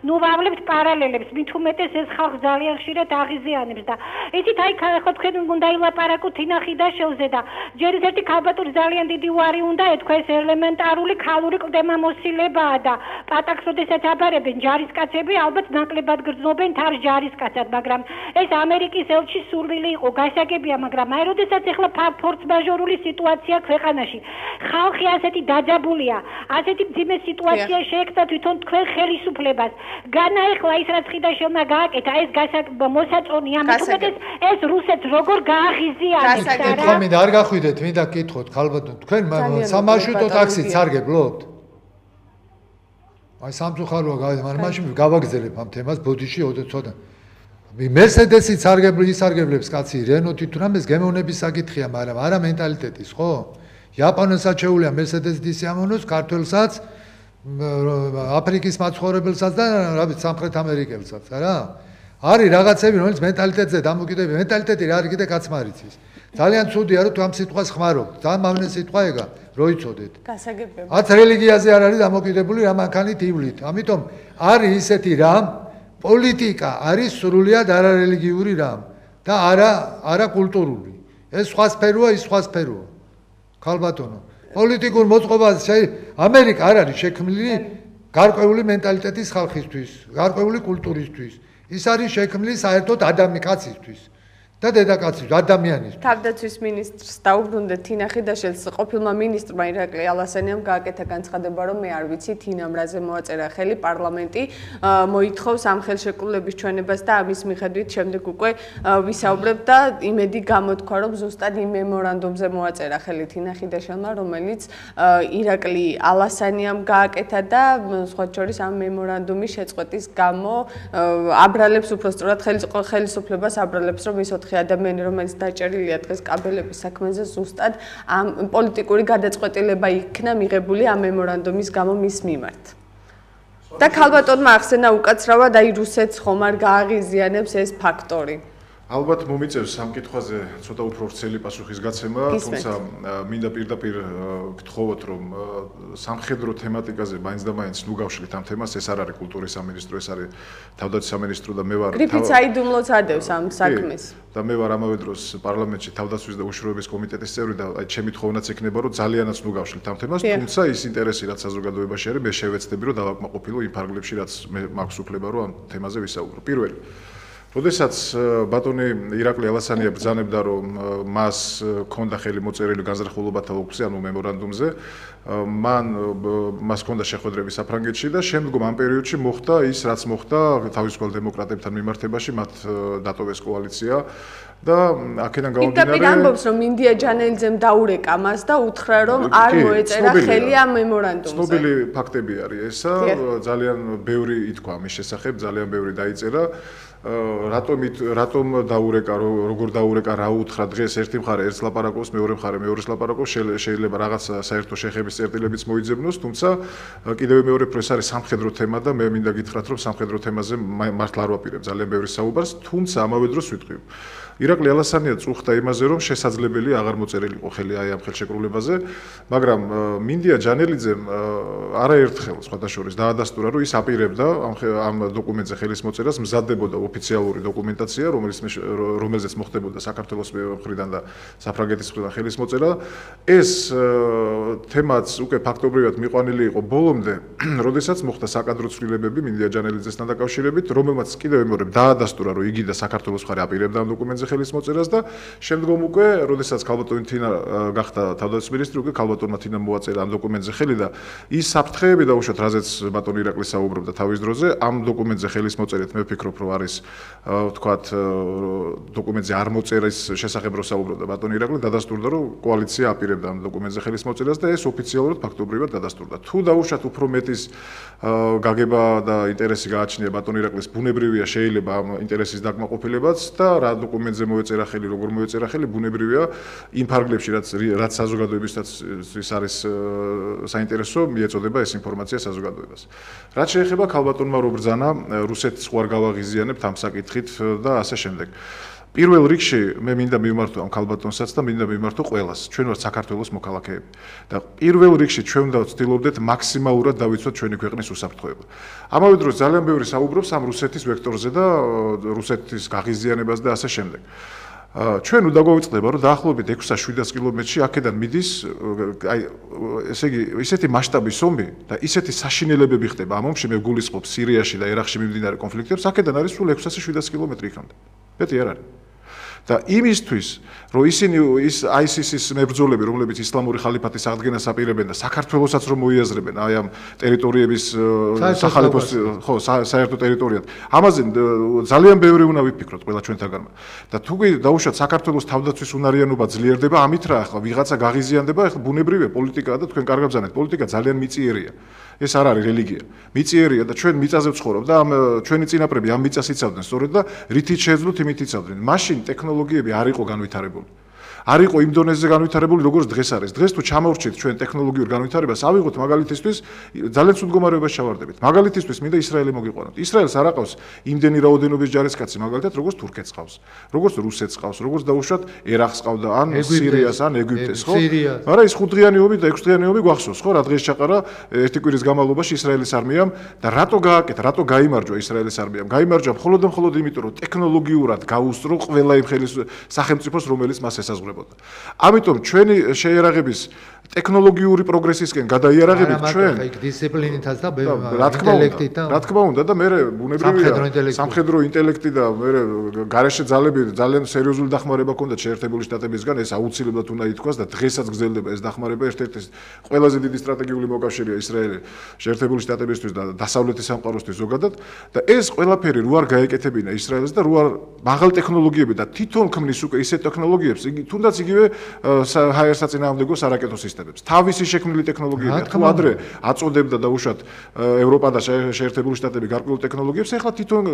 ნუ ვავლებთ პარალელებს. მით უმეტეს ეს ხალხ ძალიან ხშირად აღიზიანებს და იცით აი ხო თქვენ უნდა ილაპარაკოთ ინახი და შევზე და ჯერ ერთი ქალბატონი ძალიან დიდი უარი უნდა ეთქვა ეს ელემენტარული ქალური კლდემა მოსილებაა და პატაკს როდესაც აბარებენ ჯარისკაცები ალბათ ნაკლებად გრძნობენ თარ ჯარისკაცად მაგრამ ეს ამერიკის ელჩი სურვილი იყო გასაგებია მაგრამ აი როდესაც ახლა ფორს მაჟორული სიტუაცია ქვეყანაში ხალხი ასეთი დაძაბულია ასეთი ძიმე სიტუაცია შეექცა თვითონ თქვენ ხელისუფლებას. განაეხლა ის რაც ხიდა შემა გააკეთა ეს გასაგებია მოსაწონი ამიტომ ეს რუსეთს როგორ გააღიზიანებს რა კითხვა მინდა არ გახვიდეთ მინდა კითხოთ ხალბატონ თქვენ სამარშრუტო ტაქსით სარგებლობთ? აი სამწუხაროა მაგრამ მაშინ გავაგზელებ ამ თემას ბოდიში ოდეცოდა მერსედესი სარგებლი ისარგებლებს კაცი რენო თვითონამეს გემოვნების საკითხია მაგრამ არა მენტალიტეტის ხო? იაპონელსაც შეუულია მერსედეს დისიამონოს ქართველსაც აფრიკის მაცხოვრებელსაც და რა ვიცი სამხრეთ ამერიკელსაც არა არის რაღაცები, რომელიც მენტალიტეტზე დამოკიდებული, მენტალიტეტი რა არის კიდე კაცმარიცის. ძალიან ცუდია, რომ თუ ამ სიტყვას ხმარობთ, ძალიან მავნე სიტყვა ეგა, რო იცოდეთ. გასაგებია. ათ რელიგიაზე არ არის დამოკიდებული რა მანქანით ივლით. ამიტომ არის ისეთი რამ, პოლიტიკა არის სრულიად არარელიგიური რამ და არა არა კულტურული. ეს სხვა სფეროა, ის სხვა სფეროა. ქალბატონო, პოლიტიკურ მოწყობას ამერიკა არ არის შექმნილი გარკვეული მენტალიტეტის ხალხისთვის, გარკვეული კულტურისთვის. ის არის შექმნილი საერთოდ ადამიანკაცისთვის. და დედაკაცი ადამიანის. თავდაცვის ministrს დაუბრუნდეთ თინა ხიდაშელს ყოფილმა ministrმა ირაკლი ალასენიამ გააკეთა განცხადება რომ მე არ ვიცი თინა მრაზე მოაწერა ხელი პარლამენტი მოითხოვს ამ ხელშეკრულების ჩვენებას და ამის მიხედვით შემდეგ უკვე ვისაუბრებ და იმედი გამოთქვა რომ ზუსტად იმ მემორანდუმზე მოაწერა ხელი თინა ხიდაშელმა რომელიც ირაკლი ალასენიამ გააკეთა და სხვა შორის ამ მემორანდუმის შეწყვეტის გამო აბრალებს სწორად ხელისუფლებას აბრალებს რომ ის 4 ოთხი ადამიანი, რომელიც დაჭერილია დღეს კაბელების საქმეზე, ზუსტად ამ პოლიტიკური გადაწყვეტილება იქნა მიღებული ამ მემორანდუმის გამო მის მიმართ. და ქალბატონმა ახსენა უკაცრავად აი რუსეთს ხომ არ გააღიზიანებს ეს ფაქტორი. ალბათ მომიწევს სამკითხვაზე ცოტა უფრო ვრცელი პასუხის გაცემა, თუმცა მინდა პირდაპირ გთხოვოთ, რომ სამხედრო თემატიკაზე მაინც და მაინც ნუ გავშლით ამ თემას, ეს არ არის კულტურის სამინისტრო, ეს არის თავდაცვის სამინისტრო და მე ვარ გრიფიც აიდუმლოც ადევს ამ საქმეს. და მე ვარ ამავე დროს პარლამენტში თავდაცვის და უშუალოების კომიტეტის წევრი და აი ჩემი თხოვნაც იქნება, რომ ძალიანაც ნუ გავშლით ამ თემას, თუმცა ის ინტერესი რაც საზოგადოებაში არის, მე შევეცდები, რომ დავაკმაყოფილო იმ ფარგლებში, რაც მე მაქვს უფლება, რომ ამ თემაზე ვისაუბრო. პირველი როდესაც ბატონი ირაკლი ალასანია ბრძანებდა რომ მას ქონდა ხელი მოწერილი განზრახულობათა ოფისზე ანუ მემორანდუმზე მან მას ქონდა შეხვედრები საფრანგეთში და შემდგომ ამ პერიოდში მოხდა ის რაც მოხდა თავისუფალ დემოკრატებთან მიმართებაში მათ დატოვეს კოალიცია და აქედან გამომდინარე იქ ამბობს რომ ინდია ჯანელიძემ დაურეკა მას და უთხრა რომ არ მოეწერა ხელი ამ მემორანდუმზე. ცნობილი ფაქტები არის. ესა ძალიან ბევრი ითქვა მის შესახებ ძალიან ბევრი დაიწერა რატომ რატომ დაურეკა როგორ დაურეკა რა უთხრა დღეს? ერთი მხარე ერთს ლაპარაკობს მეორე მხარე მეორეს ლაპარაკობს შეიძლება რაღაც საერთო შეხების წერტილებიც მოიძებნოს თუმცა კიდევ მეორე პრეს არის სამხედრო თემა და მე მინდა გითხრათ რომ სამხედრო თემაზე მართლა არ ვაპირებ ძალიან ბევრი საუბარს თუმცა ამავე დროს ვიტყვი ირაკლი ალასანია წუხდა იმაზე რომ შესაძლებელი აღარ მოწერილიყო ხელი აი ამ ხელშეკრულებაზე მაგრამ მინდია ჯანელიძემ არაერთხელ სხვადასხვა დაადასტურა რომ ის აპირებდა ამ ამ დოკუმენტზე ხელის მოწერას მზადდებოდა ოფიციალური დოკუმენტაცია, რომელიც რომელზეც მოხდებოდა საქართველოს მხრიდან და საფრანგეთის მხრიდან ხელის მოწერა. ეს თემაც უკვე ფაქტობრივად მიყვანილი იყო ბოლომდე, როდესაც მოხდა საკადრო ცვლილებები მინდია ჯანელიძესთან დაკავშირებით, რომელმაც კიდევ მეორე დაადასტურა, რომ იგი და საქართველოს მხარე აპირებდა ამ დოკუმენტზე ხელის მოწერას და შემდგომ უკვე, როდესაც ქალბატონი თინა გახდა თავდაცვის მინისტრი, უკვე ქალბატონმა თინა მოაწერა ამ დოკუმენტზე ხელი და ის საფრთხეები და უშოთ რაზეც ბატონი ირაკლი საუბრობდა თავის დროზე, ამ დოკუმენტზე ხელის მოწერით მე ვფიქრობ, რომ არის ვთქვათ დოკუმენტზე არ მოწერის შესახებ რო საუბრობდა ბატონი ირაკლი დადასტურდა რომ კოალიცია აპირებდა ამ დოკუმენტზე ხელის მოწერას და ეს ოფიციალურად ფაქტობრივად დადასტურდა. თუ დაუშვათ უფრო მეტის გაგება და ინტერესი გააჩნია ბატონი ირაკლის ბუნებრივია შეიძლება ამ ინტერესის დაკმაყოფილებაც და რა რამეთზე მოეწერა ხელი, როგორ მოეწერა ხელი, ბუნებრივია იმ ფარგლებში, რაც რაც საზოგადოებისაც ის არის საინტერესო, მიეწოდება ეს ინფორმაცია საზოგადოებას. რაც შეეხება ქალბატონმა რო ბრძანა, რუსეთს ხوار გავაღიზიანებთ ამ საკითხით და ასე შემდეგ. პირველ რიგში მე მინდა მიმართო ამ ქალბატონსაც და მინდა მიმართო ყველას. ჩვენ ვართ საქართველოს მოქალაქეები და პირველ რიგში ჩვენ უნდა ვცდილობდეთ მაქსიმალურად დავიცვათ ჩვენი ქვეყნის უსაფრთხოება. ამავე დროს ძალიან ბევრი საუბრობს ამ რუსეთის ვექტორზე და რუსეთის გაღიზიანებას და ასე შემდეგ. ჩვენ უნდა გვეწყდება რომ დაახლოებით 600-700 კილომეტრში აქედან მიდის აი ესე იგი ისეთი მასშტაბის ომი და ისეთი საშინელებები ხდება ამ ომში. მე გულისხმობ სირიაში და ერაყში მიმდინარე კონფლიქტებს აქედან არის სულ 600-700 კილომეტრი იქამდე. მეტი არ არის და იმისთვის რომ ისინი ის ISIS-ის მებრძოლები რომლებიც ისლამური ხალიფათის აღდგენას აპირებენ და საქართველოსაც რომ მოიაზრებენ აი ამ ტერიტორიების სახალიფოს ხო საერთო ტერიტორიად. ამაზე ძალიან ბევრი უნდა ვიფიქროთ ყველა ჩვენთაგანმა და თუ დაუშვათ საქართველოს თავდაცვის უნარიანობა ძლიერდება ამით რა ახლა ვიღაცა გაღიზიანდება ახლა ბუნებრივია პოლიტიკაა და თქვენ კარგად ბზანეთ პოლიტიკა ძალიან მიწიერია ეს არ არის რელიგია. მიწიერია და ჩვენ მიწაზე ვცხოვრობ და ამ ჩვენი წინაპრები ამ მიწას იცავდნენ სწორედ და რითიც შეძლოთ იმით იცავდნენ. მაშინ ტექნოლოგიები არ იყო განვითარებული. არ იყო იმ დონეზე განვითარებული როგორც დღეს არის. დღეს თუ ჩამოვრჩით ჩვენ ტექნოლოგიურ განვითარებას, ავიღოთ მაგალითისთვის ძალიან ცუდ მდგომარეობაში ჩავარდებით. მაგალითისთვის მინდა ისრაელი მოგიყვანოთ. ისრაელს არ აყავს იმდენი რაოდენობის ჯარისკაცი, მაგალითად როგორც თურქეთს ყავს, როგორც რუსეთს ყავს, როგორც დაუშვათ ერაყს ყავდა, ან სირიას, ან ეგვიპტეს, ხო? მაგრამ ის ხუთდღიანი ომი და ექვსდღიანი ომი გვახსოვს, ხო? რა დღეს ჩაყარა ერთი კვირის განმავლობაში ისრაელის არმიამ და რატო გააკეთა, რატო გამოიმარჯვა ისრაელის არმიამ? გამოიმარჯვა მხოლოდ და მხოლოდ იმიტომ, რომ ტექნოლოგიურად გაუსწრო ყველა იმ ხელის სახელმწიფოს, რომელიც მას ესაზღვრება. ესწრებოდა. ამიტომ ჩვენი შეერაღების ტექნოლოგიური პროგრესისკენ გადაიარაღებით ჩვენ იქ დისციპლინითაც და თქმა უნდა რა თქმა უნდა და მე ბუნებრივია სამხედრო ინტელექტი. და მე გარეშე ძალები ძალიან სერიოზული დახმარება ქონდა შეერთებული შტატებისგან. ეს აუცილებლად უნდა ითქვას და დღესაც გრძელდება ეს დახმარება. ერთ-ერთი ყველაზე დიდი სტრატეგიული მოკავშირეა ისრაელი შეერთებული შტატებისთვის და დასავლეთის სამყაროსთვის ზოგადად. და ეს ყველაფერი რო არ გაეკეთებინა ისრაელს და რო არ მაღალ ტექნოლოგიები და თვითონ ქმნის უკვე ისეთ ტექნოლოგიებს თუნდაც იგივე ჰაერ საწინააღმდეგო სარაკეტო სისტემა ხდებებს. თავისი შექმნილი ტექნოლოგიები თუ ადრე აწოდებდა და უშუალოდ ევროპა და შეერთებული შტატები გარკვეულ ტექნოლოგიებს, ეხლა თვითონ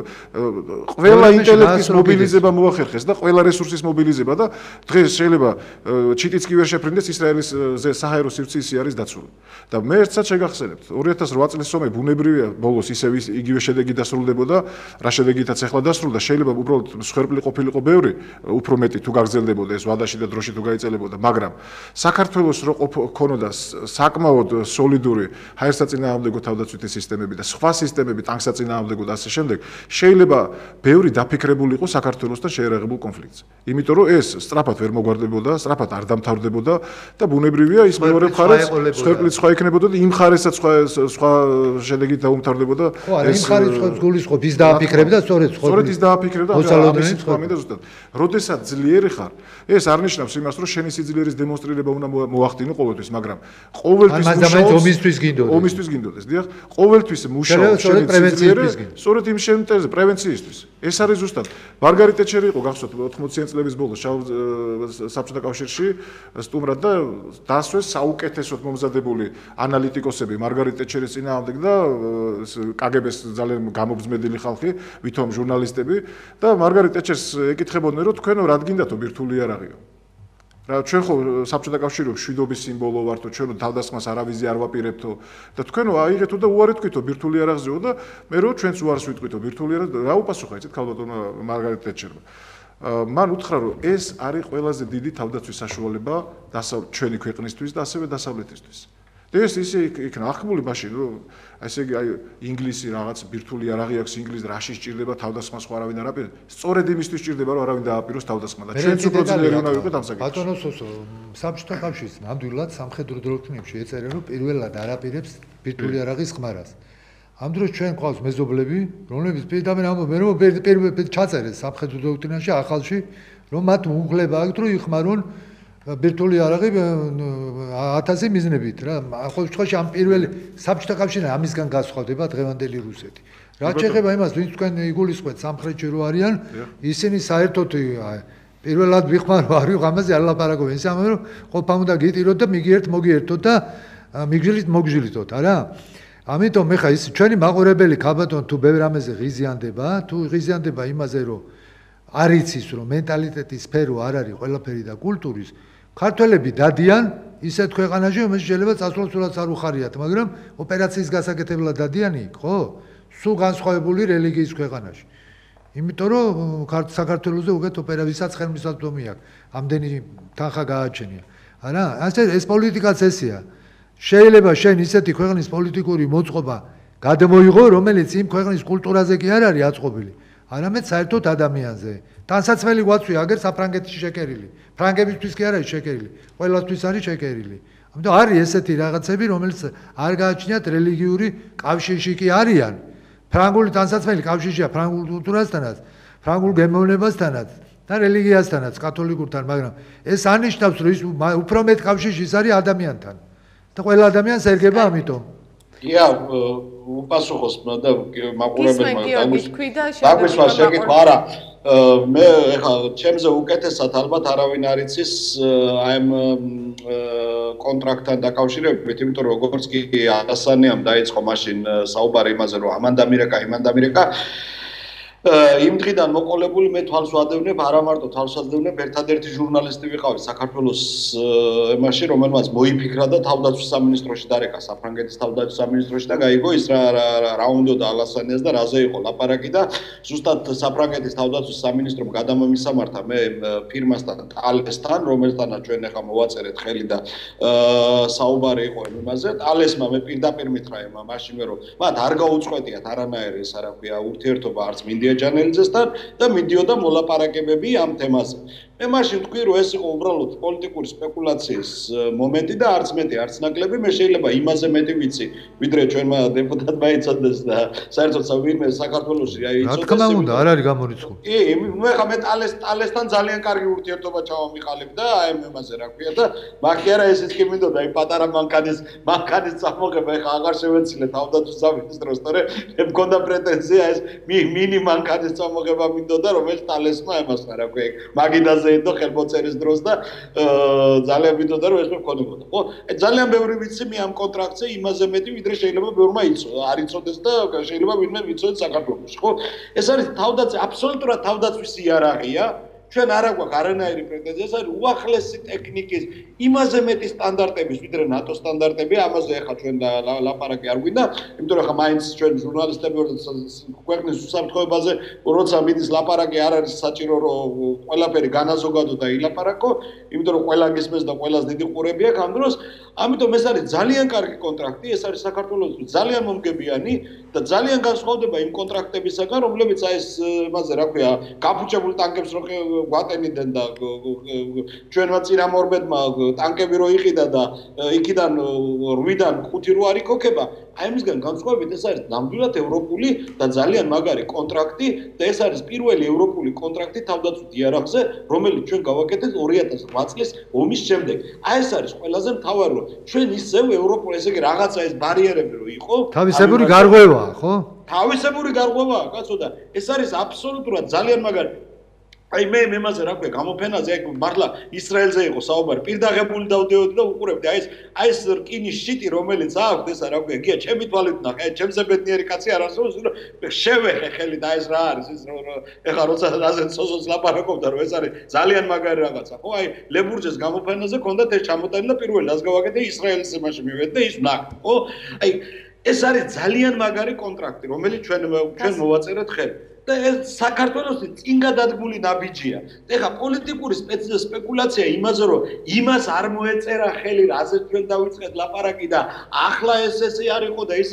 ყველა ინტელექტის მობილიზება მოახერხეს და ყველა რესურსის მობილიზება და დღეს შეიძლება ჩიტიც კი ვერ შეფრინდეს ისრაელის საჰაერო სივრცეში არის დაცული. და მე ერთსაც შეგახსენებთ 2008 წლის ომი ბუნებრივია ბოლოს ისევ იგივე შედეგი დასრულდებოდა, რა შედეგითაც ეხლა დასრულდა, შეიძლება უბრალოდ მსხვერპლი ყოფილიყო ბევრი, უფრო მეტი თუ გაგრძელდებოდა ეს ვადაში და დროში თუ გაიწელებოდა, მაგრამ საქართველოს რო ქონოდა საკმაოდ სოლიდური ჰაერსაწინააღმდეგო თავდაცვითი სისტემები და სხვა სისტემები ტანკსაწინააღმდეგო და ასე შემდეგ შეიძლება ბევრი დაფიქრებული იყო საქართველოსთან შეერაღებულ კონფლიქტზე. იმიტომ რომ ეს სწრაფად ვერ მოგვარდებოდა, სწრაფად არ დამთავრდებოდა და ბუნებრივია ის მეორე მხარეც სხვაკლით სხვა იქნებოდა და იმ მხარესაც სხვა სხვა შედეგით დაუმთავრდებოდა. ხო, არა, იმ მხარეც სხვა გულისხმობ ის დააფიქრებდა, სწორედ სხვა. სწორედ ის დააფიქრებდა, ამის თქვა მინდა ზუსტად. როდესაც ძლიერი ხარ, ეს არ ნიშნავს იმას, რომ შენი სიძლიერის დემონსტრირება უნდა მოახდინო ყოველთვის, მაგრამ ყოველთვის მუშაობს ომისთვის გინდოდეს. ომისთვის გინდოდეს, დიახ. ყოველთვის მუშაობს შენი პრევენციისთვის. სწორედ იმ შემტეზე პრევენციისთვის. ეს არის ზუსტად. მარგარიტ ტეჩერი იყო გახსოვთ 80-იან წლების ბოლოს საბჭოთა კავშირში სტუმრად და დასვეს საუკეთესოდ მომზადებული ანალიტიკოსები მარგარიტ ტეჩერის წინააღმდეგ და კგბ-ს ძალიან გამობზმედილი ხალხი, ვითომ ჟურნალისტები და მარგარიტ ტეჩერს ეკითხებოდნენ რომ თქვენო რადგინდათო ბირთული არაღიო. რა ჩვენ ხო საბჭოთა კავშირი შვიდობის სიმბოლო ვართო ჩვენო თავდასხმას არავიზე არ ვაპირებთო. და თქვენო აიღეთო და უარი თქვითო ბირთული არაღზეო და მე რო ჩვენც უარს ვიტყვითო ბირთული არა რა უპასუხა იცით ქალბატონო მარგარეტ ტეჩერმა მან უთხრა რომ ეს არის ყველაზე დიდი თავდაცვის საშუალება დასავლ ჩვენი ქვეყნისთვის და ასევე დასავლეთისთვის. და ეს ისე იქნა ახმული მაშინ რომ ესე იგი აი ინგლისი რაღაც ბირთული არაღი აქვს ინგლისს რაში სჭირდება თავდასხმა სხვა არავინ არ აპირებს სწორედ იმისთვის სჭირდება რომ არავინ დააპიროს თავდასხმა და ჩვენც უფრო ძლიერი უნდა ვიყოთ ამ საკითხში ბატონო სოსო საბჭოთა კავშირის ნამდვილად სამხედრო დროქნებში ეწერა რომ პირველად არაპირებს ბირთული არაღის ხმარას. ამ დროს ჩვენ ყავს მეზობლები რომლებიც პირდაპირ ამბობენ მე რომ პირველ ჩაწერეს სამხედრო დროქნაში ახალში რომ მათ უღლება აქვს რომ იხმარონ ბირთული არაღი 1000 მიზნებით რა. ახლა შემთხვევაში ამ პირველი საბჭოთა კავშირი ამისგან გასხვავდება დღევანდელი რუსეთი. რა შეიძლება იმას ვინც თქვენ იგულისხმეთ სამხრეთში რო არიან, ისინი საერთოდ პირველად ვიხმარო არ ვიყ ამაზე არ ლაპარაკობენ. ის ამბობენ რომ ყოფა უნდა გიტიროთ და მიგიერთ მოგიერთოთ და მიგჟილით მოგჟილითოთ, არა? ამიტომ მე ხა ის ჩვენი მაყურებელი ქაბატონ თუ ბევრ ამაზე ღიზიანდება, თუ ღიზიანდება იმაზე რომ არ იცის რომ მენტალიტეტის სფერო არ არის ყველაფერი და კულტურის ქართველები დადიან ისეთ ქვეყანაში, რომელშიც შეიძლება წასვლასულად არ უხარიათ, მაგრამ ოპერაციის გასაკეთებლად დადიანი, ხო? სულ განსხვავებული რელიგიის ქვეყანაში. იმიტომ რომ საქართველოსზე უკეთ ოპერაციასაც ხელმისაწვდომი აქვს. ამდენი თანხა გააჩენია. არა, ასე ეს პოლიტიკა წესია. შეიძლება შენ ისეთი ქვეყნის პოლიტიკური მოწყობა გადმოიღო, რომელიც იმ ქვეყნის კულტურაზე კი არ არის აწყობილი. არამედ საერთოდ ადამიანზე. თანსაცმელი გვაცვი აგერ საფრანგეთში შეკერილი. ფრანგებისთვის კი არის შეკერილი, ყველასთვის არის შეკერილი. ამიტომ არის ესეთი რაღაცები, რომელიც არ გააჩნიათ რელიგიური კავშირში კი არიან. ფრანგული თანსაცმელი კავშირშია ფრანგულ კულტურასთანაც, ფრანგულ გემოვნებასთანაც და რელიგიასთანაც, კათოლიკურთან, მაგრამ ეს არნიშნავს, რომ ის უფრო მეტ კავშირში ის არის ადამიანთან. და ყველა ადამიანს ერგება ამიტომ. ია უპასუხოს და მაყურებელმა დაგვისვა შეკითხვა არა მე ეხა ჩემზე უკეთესად ალბათ არავინ არ იცის აი ამ კონტრაქტთან დაკავშირებით იმიტომ რომ როგორც კი ასანიამ დაიწყო მაშინ საუბარი იმაზე რომ ამანდამირეკა იმანდამირეკა იმ დღიდან მოყოლებული მე თვალს ვადევნებ არა მარტო თვალს ვადევნებ ერთადერთი ჟურნალისტი ვიყავი საქართველოს ემაში რომელმაც მოიფიქრა და თავდაცვის სამინისტროში დარეკა. საფრანგეთის თავდაცვის სამინისტროში და გაიგო ის რა რა უნდა და ალასანიას და რაზე იყო ლაპარაკი და ზუსტად საფრანგეთის თავდაცვის სამინისტრომ გადამომისამართა მე ფირმასთან ტალესთან რომელთანაც ჩვენ ახლა მოვაწერეთ ხელი და საუბარი იყო იმაზე. ტალესმა მე პირდაპირ მითხრა იმა მაშინ მე რომ მათ არ გაუწყვეტიათ არანაირი ეს არა ქვია ურთიერთობა არც მინდია ჯანელიძესთან და მიდიოდა მოლაპარაკებები ამ თემაზე. მე მაშინ თქვი რომ ეს იყო უბრალოდ პოლიტიკური სპეკულაციის მომენტი და არც მეტი არც ნაკლები მე შეიძლება იმაზე მეტი ვიცი ვიდრე ჩვენმა დეპუტატმა იცოდეს და საერთოდ საერთოდ საქართველოსი აი იცოდეს რა თქმა უნდა არ არის გამორიცხული. კი მე ხა მე ტალეს ტალესთან ძალიან კარგი ურთიერთობა ჩავამიყალებ და აი მე მასე რა ქვია და მაგი არა ესეც კი მინდოდა აი პატარა მანქანის მანქანის წამოღება ხა აღარ შევეცილე თავდაცვის სამინისტროს თორე მე მქონდა პრეტენზია ეს მინი მანქანის წამოღება მინდოდა რომელიც ტალესმა ემასა რა ქვია მაგიდაზე ზეიდო ხელმოწერის დროს და ძალიან ვითოდა რომ ეს მე მქონებოდა. ხო, ძალიან ბევრი ვიცი მე ამ კონტრაქტზე იმაზე მეტი ვიდრე შეიძლება ბევრმა იცო, არ იცოდეს და შეიძლება ვინმე ვიცოდეს საქართველოს. ხო, ეს არის თავდაცვი, აბსოლუტურად თავდაცვის იარაღია. ჩვენ არა გვაქვს არანაირი პრეტენზია, ეს არის უახლესი ტექნიკის იმაზე მეტი სტანდარტების, ვიდრე ნატო სტანდარტები, ამაზე ახლა ჩვენ ლაპარაკი არ გვინდა, იმიტომ რომ ახლა მაინც ჩვენ ჟურნალისტები ვართ ქვეყნის უსაფრთხოებაზე, როცა მიდის ლაპარაკი არ არის საჭირო რომ ყველაფერი განაზოგადო და ილაპარაკო, იმიტომ რომ ყველა გისმეს და ყველას დიდი ყურები აქვს ამ დროს, ამიტომ ეს არის ძალიან კარგი კონტრაქტი, ეს არის საქართველოს ძალიან მომგებიანი და ძალიან განსხვავდება იმ კონტრაქტებისაგან, რომლებიც აი ეს მასე რა ქვია, გაფუჭებულ ტანკებს რო გვატენიდან და ჩვენმა წინამორბედმა ტანკები რო იყიდა და იქიდან 8-დან 5 რო არის ქოქება, აი ამისგან განსხვავებით ეს არის ნამდვილად ევროპული და ძალიან მაგარი კონტრაქტი და ეს არის პირველი ევროპული კონტრაქტი თავდაცვით იარაღზე, რომელიც ჩვენ გავაკეთეთ 2008 წლის ომის შემდეგ. აი ეს არის ყველაზე მთავარი, ჩვენ ისევ ევროპულ ესე იგი რაღაცა ეს ბარიერები რო იყო, თავისებური გარღვევაა, ხო? თავისებური გარღვევაა, კაცო და ეს არის აბსოლუტურად ძალიან მაგარი აი მე მე მასე რა ქვია გამოფენაზე აი მართლა ისრაელზე იყო საუბარი პირდაღებული დავდეოდი და უყურებდი. აი ეს აი ეს რკინის შიტი რომელიც აქვს ესა რა ქვია გია ჩემი თვალით ნახე აი ჩემზე ბედნიერი კაცი არ არსებობს რომ შევეხე ხელი და ეს რა არის ეს ეხა როცა რაზე სოზოს ლაპარაკობდა რომ ეს არის ძალიან მაგარი რაღაცა. ხო აი ლებურჯეს გამოფენაზე ქონდათ ეს ჩამოტანი და პირველი რას გავაკეთე ისრაელის იმაში მივედი და ის ნახე ხო? აი ეს არის ძალიან მაგარი კონტრაქტი რომელიც ჩვენ ჩვენ მოვაწერეთ ხელი და ეს საქართველოს წინ გადადგმული ნაბიჯია. ეხა პოლიტიკური სპეკულაცია იმაზე რომ იმას არ მოეწერა ხელი რაზე ჩვენ დავიწყეთ ლაპარაკი და ახლა ეს ესე არ იყო და ის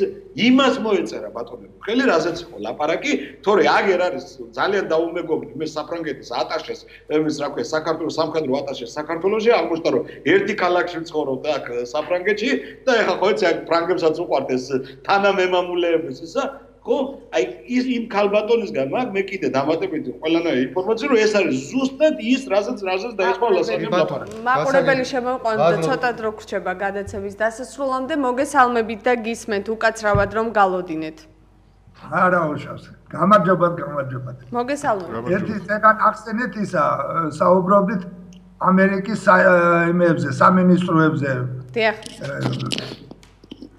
იმას მოეწერა ბატონო. ხელი რაზეც იყო? ლაპარაკი? თორე აგერ არის ძალიან დაუმეგობრდი მე საფრანგეთის ატაშეს ეს რა ქვია საქართველოს სამხედრო ატაშეს საქართველოსში აღმოჩნდა რომ ერთი ქალაქში ცხოვრობდა აქ საფრანგეთში და ეხა ხო იცი აქ ფრანგებსაც უყვართ ეს თანამემამულეების ისა ხო? აი ის იმ ქალბატონისგან მაგ მე კიდე დამატებითი ყველანაირი ინფორმაცია რომ ეს არის ზუსტად ის რასაც რასაც დაიწყო ლასაკი. მაყურებელი შემოყვანდა ცოტა დრო გრჩება გადაცემის დასასრულამდე მოგესალმებით და გისმენთ უკაცრავად რომ galodinეთ. არა უშავს. გამარჯობათ, გამარჯობათ. მოგესალმებით. ერთი წეგან ახსენეთ ისა საუბრობდით ამერიკის იმებზე, სამინისტროებზე. დიახ.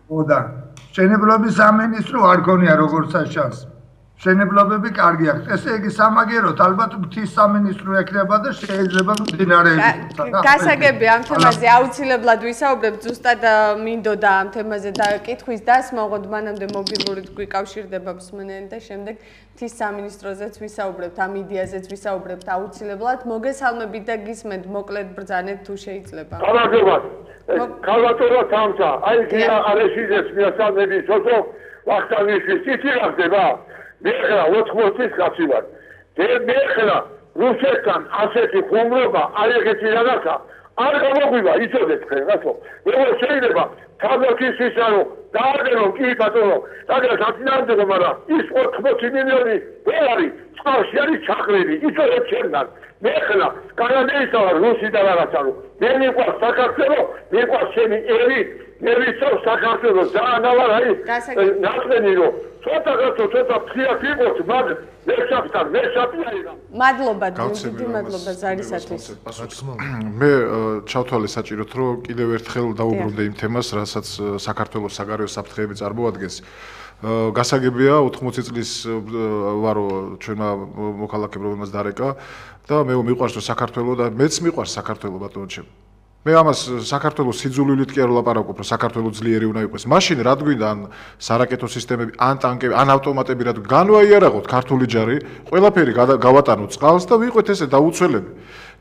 ოდა შენებლობის სამინისტრო არ ქონია როგორც შანსი. შენებლობები კარგი აქვს. ესე იგი სამაგეროთ ალბათ მთის სამინისტრო ექნება და შეიძლება მდინარეები. გასაგები ამ თემაზე აუცილებლად ვისაუბრებთ. ზუსტად მინდოდა ამ თემაზე დააკითხვის დასმოღოთ მანამდე მობილური გვიკავშირდება მსმენელი და შემდეგ მთის სამინისტროზეც ვისაუბრებთ, ამ იდეაზეც ვისაუბრებთ აუცილებლად. მოგესალმებით და გისმენთ მოკლედ ბრძანეთ თუ შეიძლება. გამარჯობა. ქალბატონო თამცა აი გია არეშიძეს მიასალმები სოთო ვახტანგიშვილის ციცი რა ხდება მე ხა 80 წლის კაცი ვარ მე ხა რუსეთთან ასეთი ხუმრობა არ ეხეთი რაღაცა არ გამოგვივა იცოდეთ ხე რატო? მე შეიძლება თამაკის ისა რომ დააგერო კი ბატონო დაგერა საწინააღმდეგო მაგრამ ის 80 მილიონი დოლარი წყალში არის ჩახრილი იცოდეთ ჩემთან მე ხლა კანადისა რუსი და რაღაცა რომ. მე მიყვარს საქართველო მიყვარს ჩემი ერი მე ვიცო საქართველო ძალიან არის ნახენი რომ. ცოტა გასო ცოტა ფიაქ იყოს მაგ მეშაპთან მეშაპი არის მადლობა დიდი მადლობა ზარისათვის. მე ჩავთვალე საჭიროთ რომ კიდევ ერთხელ დაუბრუნდე იმ თემას რასაც საქართველოს საგარეო საფრთხეები წარმოადგენს. გასაგებია 80 წლის ვარო ჩვენმა მოქალაქემ რომელმაც დარეკა და მე მიყვარს რომ საქართველოს და მეც მიყვარს საქართველოს ბატონო ჩემ. მე ამას საქართველოს სიძულვილით კი არ ვლაპარაკობ რომ საქართველოს ძლიერი უნდა იყოს. მაშინ რა გვინდა ან სარაკეტო სისტემები ან ტანკები ან ავტომატები რა განვაიარაღოთ ქართული ჯარი ყველაფერი გავატანოთ წყალს და ვიყვეთ ესე დაუცველები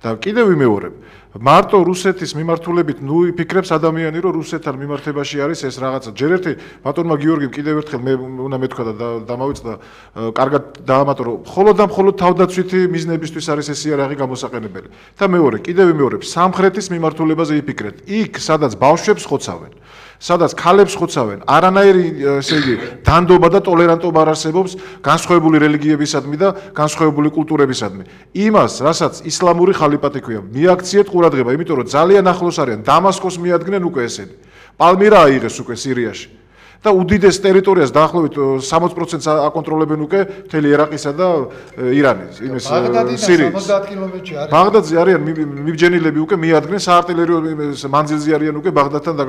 და კიდევ ვიმეორებ, მარტო რუსეთის მიმართულებით ნუ იფიქრებს ადამიანი, რომ რუსეთთან მიმართებაში არის ეს რაღაცა. ჯერ ერთი ბატონმა გიორგიმ კიდევ ერთხელ მე უნდა მეთქვა და დამავიწყდა, კარგად დაამატო, რომ მხოლოდ და მხოლოდ თავდაცვითი მიზნებისთვის არის ეს იარაღი გამოსაყენებელი. და მეორე, კიდევ ვიმეორებ, სამხრეთის მიმართულებაზე იფიქრეთ. იქ, სადაც ბავშვებს ხოცავენ. სადაც ქალებს ხოცავენ, არანაირი ესე იგი დანდობა და ტოლერანტობა არ არსებობს განსხვავებული რელიგიებისადმი და განსხვავებული კულტურებისადმი. იმას, რასაც ისლამური ხალიფატი ქვია, მიაქციეთ ყურადღება, იმიტომ რომ ძალიან ახლოს არიან დამასკოს მიადგნენ უკვე ესენი. პალმირა აიღეს უკვე სირიაში. და უდიდეს ტერიტორიას დაახლოებით 60%-ს აკონტროლებენ უკვე მთელი ერაყისა და ირანის, იმის სირიის. 70 კილომეტრში არის. ბაღდადზე არიან მიბჯენილები უკვე მიადგნენ საარტილერიო მანძილზე არიან უკვე ბაღდადთან და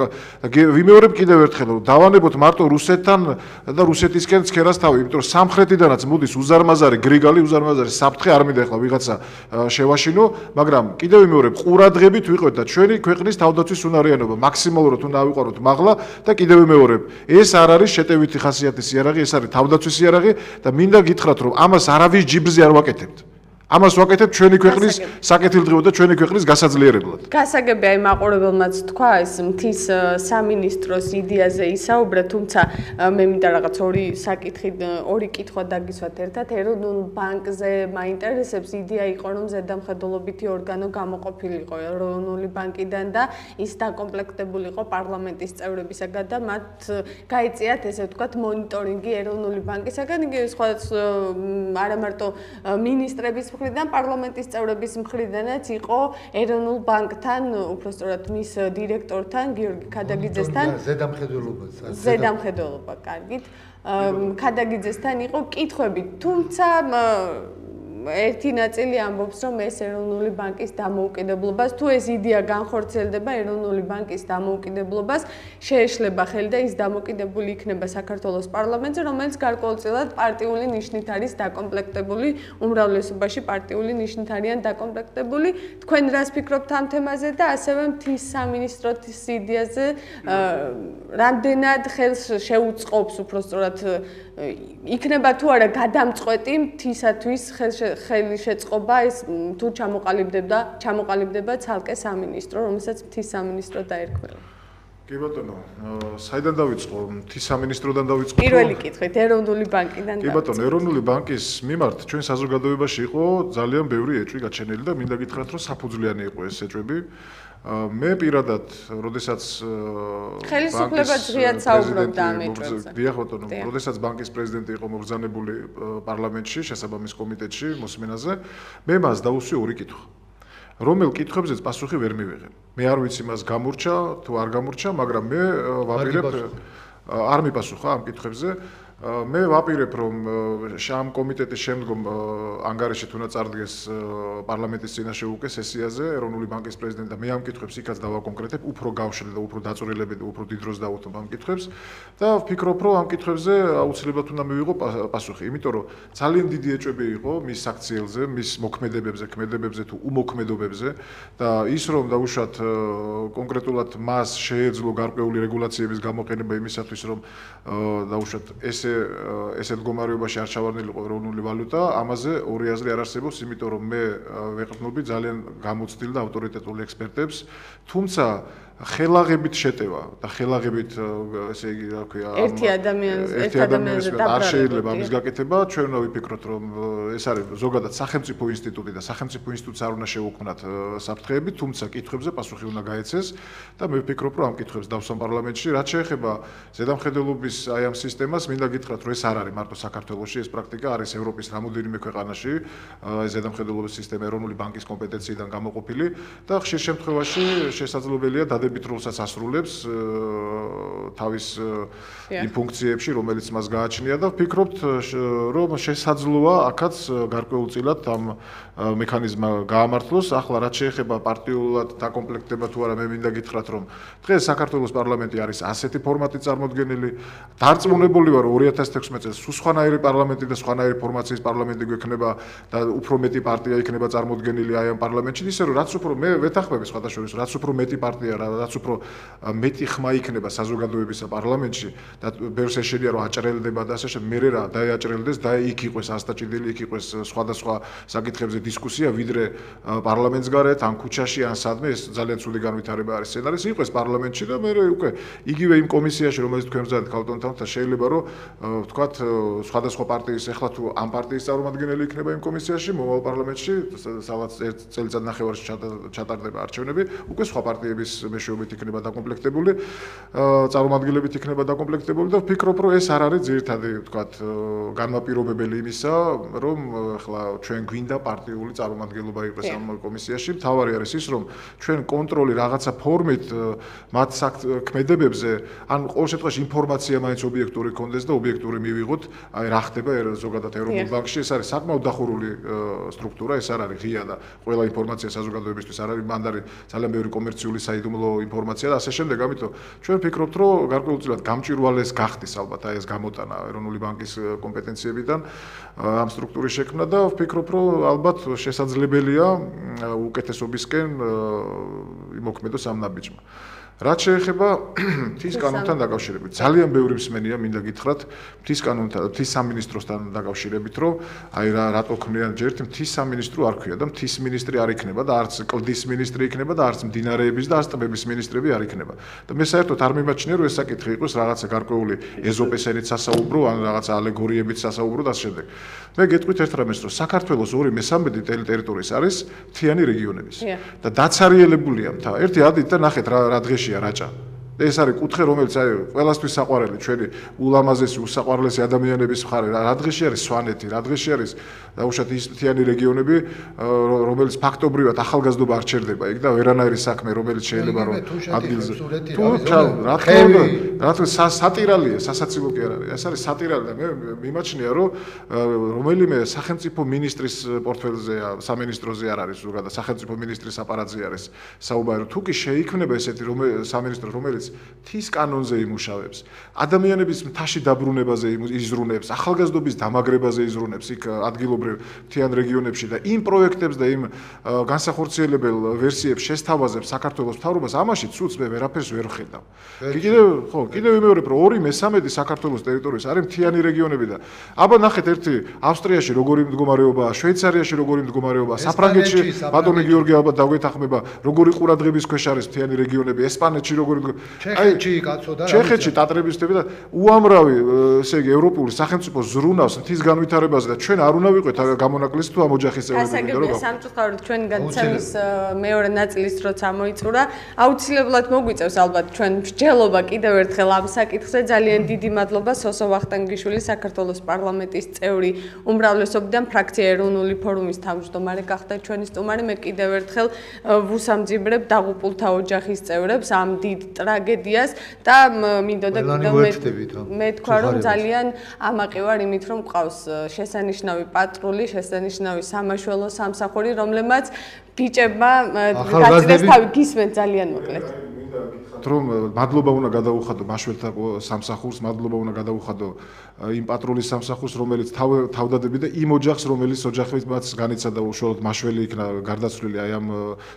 ვიმეორებ კიდევ ერთხელ დავანებოთ მარტო რუსეთთან და რუსეთისკენ ცქერას თავი, იმიტომ რომ სამხრეთიდანაც მოდის უზარმაზარი გრიგალი, უზარმაზარი საფრთხე არ მინდა ახლა ვიღაცა შევაშინო, მაგრამ კიდევ ვიმეორებ ყურადღებით ვიყვეთ და ჩვენი ქვეყნის თავდაცვის უნარიანობა მაქსიმალურად უნდა ავიყვაროთ მაღლა და კიდევ ვიმეორებ ეს არ არის შეტევითი ხასიათის იარაღი, ეს არის თავდაცვის იარაღი და მინდა გითხრათ, რომ ამას არავის ჯიბზე არ ვაკეთებთ. ამას ვაკეთებ ჩვენი ქვეყნის საკეთილდღეო და ჩვენი ქვეყნის გასაძლიერებლად. გასაგები აი მაყურებელმაც თქვა ეს მთის სამინისტროს იდეაზე ისაუბრა, თუმცა მე მინდა რაღაც ორი საკითხი, ორი კითხვა დაგისვათ ერთად. ეროვნულ ბანკზე მაინტერესებს იდეა იყო, რომ ზედამხედველობითი ორგანო გამოყოფილიყო ეროვნული ბანკიდან და ის დაკომპლექტებულიყო პარლამენტის წევრებისაგან და მათ გაიწიათ ესე ვთქვათ მონიტორინგი ეროვნული ბანკისაგან, იგი სხვა არა მარტო მინისტრების მხრიდან პარლამენტის წევრების მხრიდანაც იყო ეროვნულ ბანკთან, უბრალოდ მის დირექტორთან გიორგი ქადაგიძესთან ზედამხედველობა ზედამხედველობა, კარგით. ქადაგიძესთან იყო კითხვები, თუმცა ერთი ნაწილი ამბობს, რომ ეს ეროვნული ბანკის დამოუკიდებლობას თუ ეს იდეა განხორციელდება ეროვნული ბანკის დამოუკიდებლობას, შეეშლება ხელი და ის დამოუკიდებული იქნება საქართველოს პარლამენტზე, რომელიც გარკვეულწილად პარტიული ნიშნით არის დაკომპლექტებული, უმრავლესობაში პარტიული ნიშნით არიან დაკომპლექტებული. თქვენ რას ფიქრობთ ამ თემაზე და ასევე მთის სამინისტროს იდეაზე, რამდენად ხელს შეუწყობს უბრალოდ იქნება თუ არა გადამწყვეტი მთისათვის ხელი შეწყობა ეს თუ ჩამოყალიბდება ჩამოყალიბდება ცალკე სამინისტრო რომელსაც მთის სამინისტრო დაერქმევა კი ბატონო. საიდან დავიწყო? მთის სამინისტროდან დავიწყო? პირველი კითხვით ეროვნული ბანკიდან კი ბატონო ეროვნული ბანკის მიმართ ჩვენ საზოგადოებაში იყო ძალიან ბევრი ეჭვი გაჩენილი და მინდა გითხრათ რომ საფუძვლიანი იყო ეს ეჭვები. მე პირადად, როდესაც ხელისუფლება ძღიად საუბრობდა ამ ეჭვებზე. დიახ, ბატონო, როდესაც ბანკის პრეზიდენტი იყო მოგზანებული პარლამენტში, შესაბამის კომიტეტში, მოსმენაზე, მე მას დაუსვი ორი კითხვა. რომელ კითხვებზეც პასუხი ვერ მივიღე. მე არ ვიცი მას გამურჩა თუ არ გამურჩა, მაგრამ მე ვაპირებ არ მიპასუხა ამ კითხვებზე. მე ვაპირებ რომ შამ კომიტეტის შემდგომ ანგარიში თუნდაც წარდგეს პარლამენტის წინაშე უკვე სესიაზე ეროვნული ბანკის პრეზიდენტი და მე ამ კითხვებს იქაც დავაკონკრეტებ უფრო გავშლი და უფრო დაწურილები და უფრო დიდ დროს დავუთმობ ამ კითხვებს. და ვფიქრობ რომ ამ კითხვებზე აუცილებლად უნდა მივიღო პასუხი. იმიტომ რომ ძალიან დიდი ეჭვები იყო მის საქციელზე მის მოქმედებებზე ქმედებებზე თუ უმოქმედობებზე და ის რომ დაუშვათ კონკრეტულად მას შეეძლო გარკვეული რეგულაციების გამოყენება იმისათვის რომ დაუშვათ ეს ესე ესე მდგომარეობაში არ ჩავარდნილიყო ეროვნული ვალუტა, ამაზე ორი აზრი არ არსებობს, იმიტომ რომ მე ვეყრდნობი ძალიან გამოცდილ და ავტორიტეტულ ექსპერტებს, თუმცა ხელაღებით შეტევა და ხელაღებით ესე იგი რა ქვია ერთი ადამიანის ერთი ადამიანის არ შეიძლება ამის გაკეთება. ჩვენ უნდა ვიფიქროთ რომ ეს არის ზოგადად სახელმწიფო ინსტიტუტი და სახელმწიფო ინსტიტუტს არ უნდა შეუქმნათ საფრთხეები თუმცა კითხვებზე პასუხი უნდა გაეცეს და მე ვფიქრობ რომ ამ კითხვებს დავსვამ პარლამენტში. რაც შეეხება ზედამხედველობის აი ამ სისტემას მინდა გითხრათ რომ ეს არ არის მარტო საქართველოსში ეს პრაქტიკა არის ევროპის რამოდენიმე ქვეყანაში ეს ზედამხედველობის სისტემა ეროვნული ბანკის კომპეტენციიდან გამოყოფილი და ხშირ შემთხვევაში შესაძლებელია დად დადებითი როლსაც ასრულებს თავის იმ ფუნქციებში, რომელიც მას გააჩნია და ვფიქრობთ, რომ შესაძლოა აქაც გარკვეულწილად ამ მექანიზმა გაამართლოს. ახლა რაც შეეხება პარტიულად დაკომპლექტება თუ არა, მე მინდა გითხრათ, რომ დღეს საქართველოს პარლამენტი არის ასეთი ფორმატით წარმოდგენილი. დარწმუნებული ვარ, 2016 წელს სულ სხვანაირი პარლამენტი და სხვანაირი ფორმაციის პარლამენტი გვექნება და უფრო მეტი პარტია იქნება წარმოდგენილი აი ამ პარლამენტში, ისე რომ რაც უფრო მე ვეთახმები სხვადასხვა რაც უფრო მეტი პარტია რა რაც უფრო მეტი ხმა იქნება საზოგადოებისა პარლამენტში და ბევრს ეშენია რომ აჭრელდება და ასე შემდეგ, მე რა დაიაჭრელდეს და იქ იყოს ასტაჭიდილი, იქ იყოს სხვადასხვა საკითხებზე დისკუსია, ვიდრე პარლამენტს გარეთ, ან ქუჩაში, ან სადმე ეს ძალიან ცუდი განვითარება არის. სცენარის იყოს პარლამენტში და მე უკვე იგივე იმ კომისიაში, რომელიც თქვენ ბრძანეთ ქალტონთან, შეიძლება რომ ვთქვათ, სხვადასხვა პარტიის ეხლა თუ ამ პარტიის წარმომადგენელი იქნება იმ კომისიაში, მომავალ პარლამენტში, სადაც ერთ წელიწად ნახევარში ჩატარდება არჩევნები, უკვე სხვა პარტიების მეშვეობით იქნება დაკომპლექტებული, წარმომადგენლებით იქნება დაკომპლექტებული და ვფიქრობ, რომ ეს არ არის ძირითადი, ვთქვათ, განმაპირობებელი იმისა, რომ ეხლა ჩვენ გვინდა პარტიული წარმომადგენლობა იყოს ამ კომისიაში. თავარი არის ის, რომ ჩვენ კონტროლი რაღაცა ფორმით მათ საქმედებებზე, ან ყოველ შემთხვევაში ინფორმაცია მაინც ობიექტური კონდეს და ობიექტური მივიღოთ, აი რა ხდება ზოგადად ევროპულ ბანკში, ეს არის საკმაოდ დახურული სტრუქტურა, ეს არ არის ღია და ყველა ინფორმაცია საზოგადოებისთვის არ არის, მანდ არის ძალიან ბევრი კომერციული საიდუმლო ინფორმაცია და ასე შემდეგ, ამიტომ ჩვენ ვფიქრობთ, რომ გარკვეულწილად გამჭირვალეს გახდის ალბათ აი ეს გამოტანა ეროვნული ბანკის კომპეტენციებიდან ამ სტრუქტურის შექმნა და ვფიქრობ, რომ ალბათ შესაძლებელია უკეთესობისკენ იმოქმედოს ამ ნაბიჯმა. რაც შეეხება მთის კანონთან დაკავშირებით, ძალიან ბევრი მსმენია მინდა გითხრათ მთის კანონთან, მთის სამინისტროსთან დაკავშირებით, რომ აი რა რატო ქმნიან ჯერ ერთი მთის სამინისტრო არ ქვია და მთის მინისტრი არ იქნება და არც კლდის მინისტრი იქნება და არც მდინარეების და არც ტბების მინისტრები არ იქნება. და მე საერთოდ არ მიმაჩნია, რომ ეს საკითხი იყოს რაღაცა გარკვეული ეზოპესენით სასაუბრო ან რაღაცა ალეგორიებით სასაუბრო და ამ შემდეგ. მე გეტყვით ერთ რამეს, რომ საქართველოს 2/13 ტერიტორიის არის მთიანი რეგიონების და დაცარიელებულია მთა. ერთი ადით და ნახეთ რა რა დღეში și era. ეს არის კუთხე რომელიც აი ყველასთვის საყვარელი ჩვენი ულამაზესი უსაყვარლესი ადამიანების მხარე. რა დღეში არის სვანეთი? რა დღეში არის დაუშვათ ის მთიანი რეგიონები რომელიც ფაქტობრივად ახალგაზრდობა არ ჩერდება იქ და ვერანაირი საქმე რომელიც შეიძლება რომ ადგილზე თუ რა თქმა უნდა რა თქმა სატირალია სასაცილო კი არ არის. ეს არის სატირალი და მე მიმაჩნია რომ რომელიმე სახელმწიფო მინისტრის პორტფელზეა სამინისტროზე არ არის ზოგადად სახელმწიფო მინისტრის აპარატზე არის საუბარი. თუ კი შეიქმნება ესეთი სამინისტრო რომელიც თის კანონზე იმუშავებს, ადამიანების მთაში დაბრუნებაზე იზრუნებს, ახალგაზრდობის დამაგრებაზე იზრუნებს იქ ადგილობრივ თიან რეგიონებში და იმ პროექტებს და იმ განსახორციელებელ ვერსიებს შესთავაზებს საქართველოს მთავრობას, ამაში ცუც მე ვერაფერს ვერ ხედავ. კიდევ ხო, კიდევ ვიმეორებ, რომ 2/13 საქართველოს ტერიტორიის არის მთიანი რეგიონები და აბა ნახეთ ერთი ავსტრიაში როგორი მდგომარეობაა, შვეიცარიაში როგორი მდგომარეობაა, საფრანგეთში ბატონი გიორგი ალბათ დაგვეთახმება, როგორი ყურადღების ქვეშ არის მთიანი რეგიონები, ესპანეთში როგორი ჩეხეთში კაცო და ჩეხეთში ტატრებისტები და უამრავი ესე იგი ევროპული სახელმწიფო ზრუნავს მთის განვითარებაზე და ჩვენ არ უნდა ვიყვეთ გამონაკლისი თუ ამ ოჯახის წევრები რომ სამწუხაროდ ჩვენ განცემის მეორე ნაწილის როცა მოიწურა აუცილებლად მოგვიწევს ალბათ ჩვენ მსჯელობა კიდევ ერთხელ ამ საკითხზე. ძალიან დიდი მადლობა სოსო ვახტანგიშვილი საქართველოს პარლამენტის წევრი უმრავლესობიდან ფრაქცია ეროვნული ფორუმის თავმჯდომარე გახდა ჩვენი სტუმარი. მე კიდევ ერთხელ ვუსამძიმრებ დაღუპულთა ოჯახის წევრებს ამ დიდ ტრაგ ტრაგედიას და მინდოდა მე თქვა რომ ძალიან ამაყი ვარ იმით რომ ყავს შესანიშნავი პატრული, შესანიშნავი სამაშველო სამსახური, რომლებმაც ბიჭებმა გაწიდეს თავი გისმენ ძალიან მოკლედ. რომ მადლობა უნდა გადაუხადო მაშველთა სამსახურს, მადლობა უნდა გადაუხადო იმ პატრულის სამსახურს, რომელიც თავდადები და იმ ოჯახს, რომელიც ოჯახით მათ განიცადა უშუალოდ მაშველი იქნა გარდაცვლილი აი ამ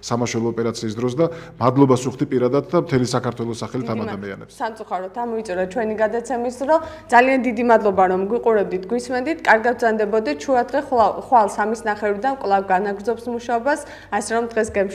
სამაშველო ოპერაციის დროს და მადლობა სუხთი პირადად და მთელი საქართველოს სახელით ამ ადამიანებს. სამწუხაროდ ამოიწურა ჩვენი გადაცემის დრო. ძალიან დიდი მადლობა რომ გვიყურებდით, გვისმენდით. კარგად ბრძანდებოდეთ. შუადღე ხვალ სამის ნახევრიდან კლავ განაგზობს მუშაობას. ასე რომ დღეს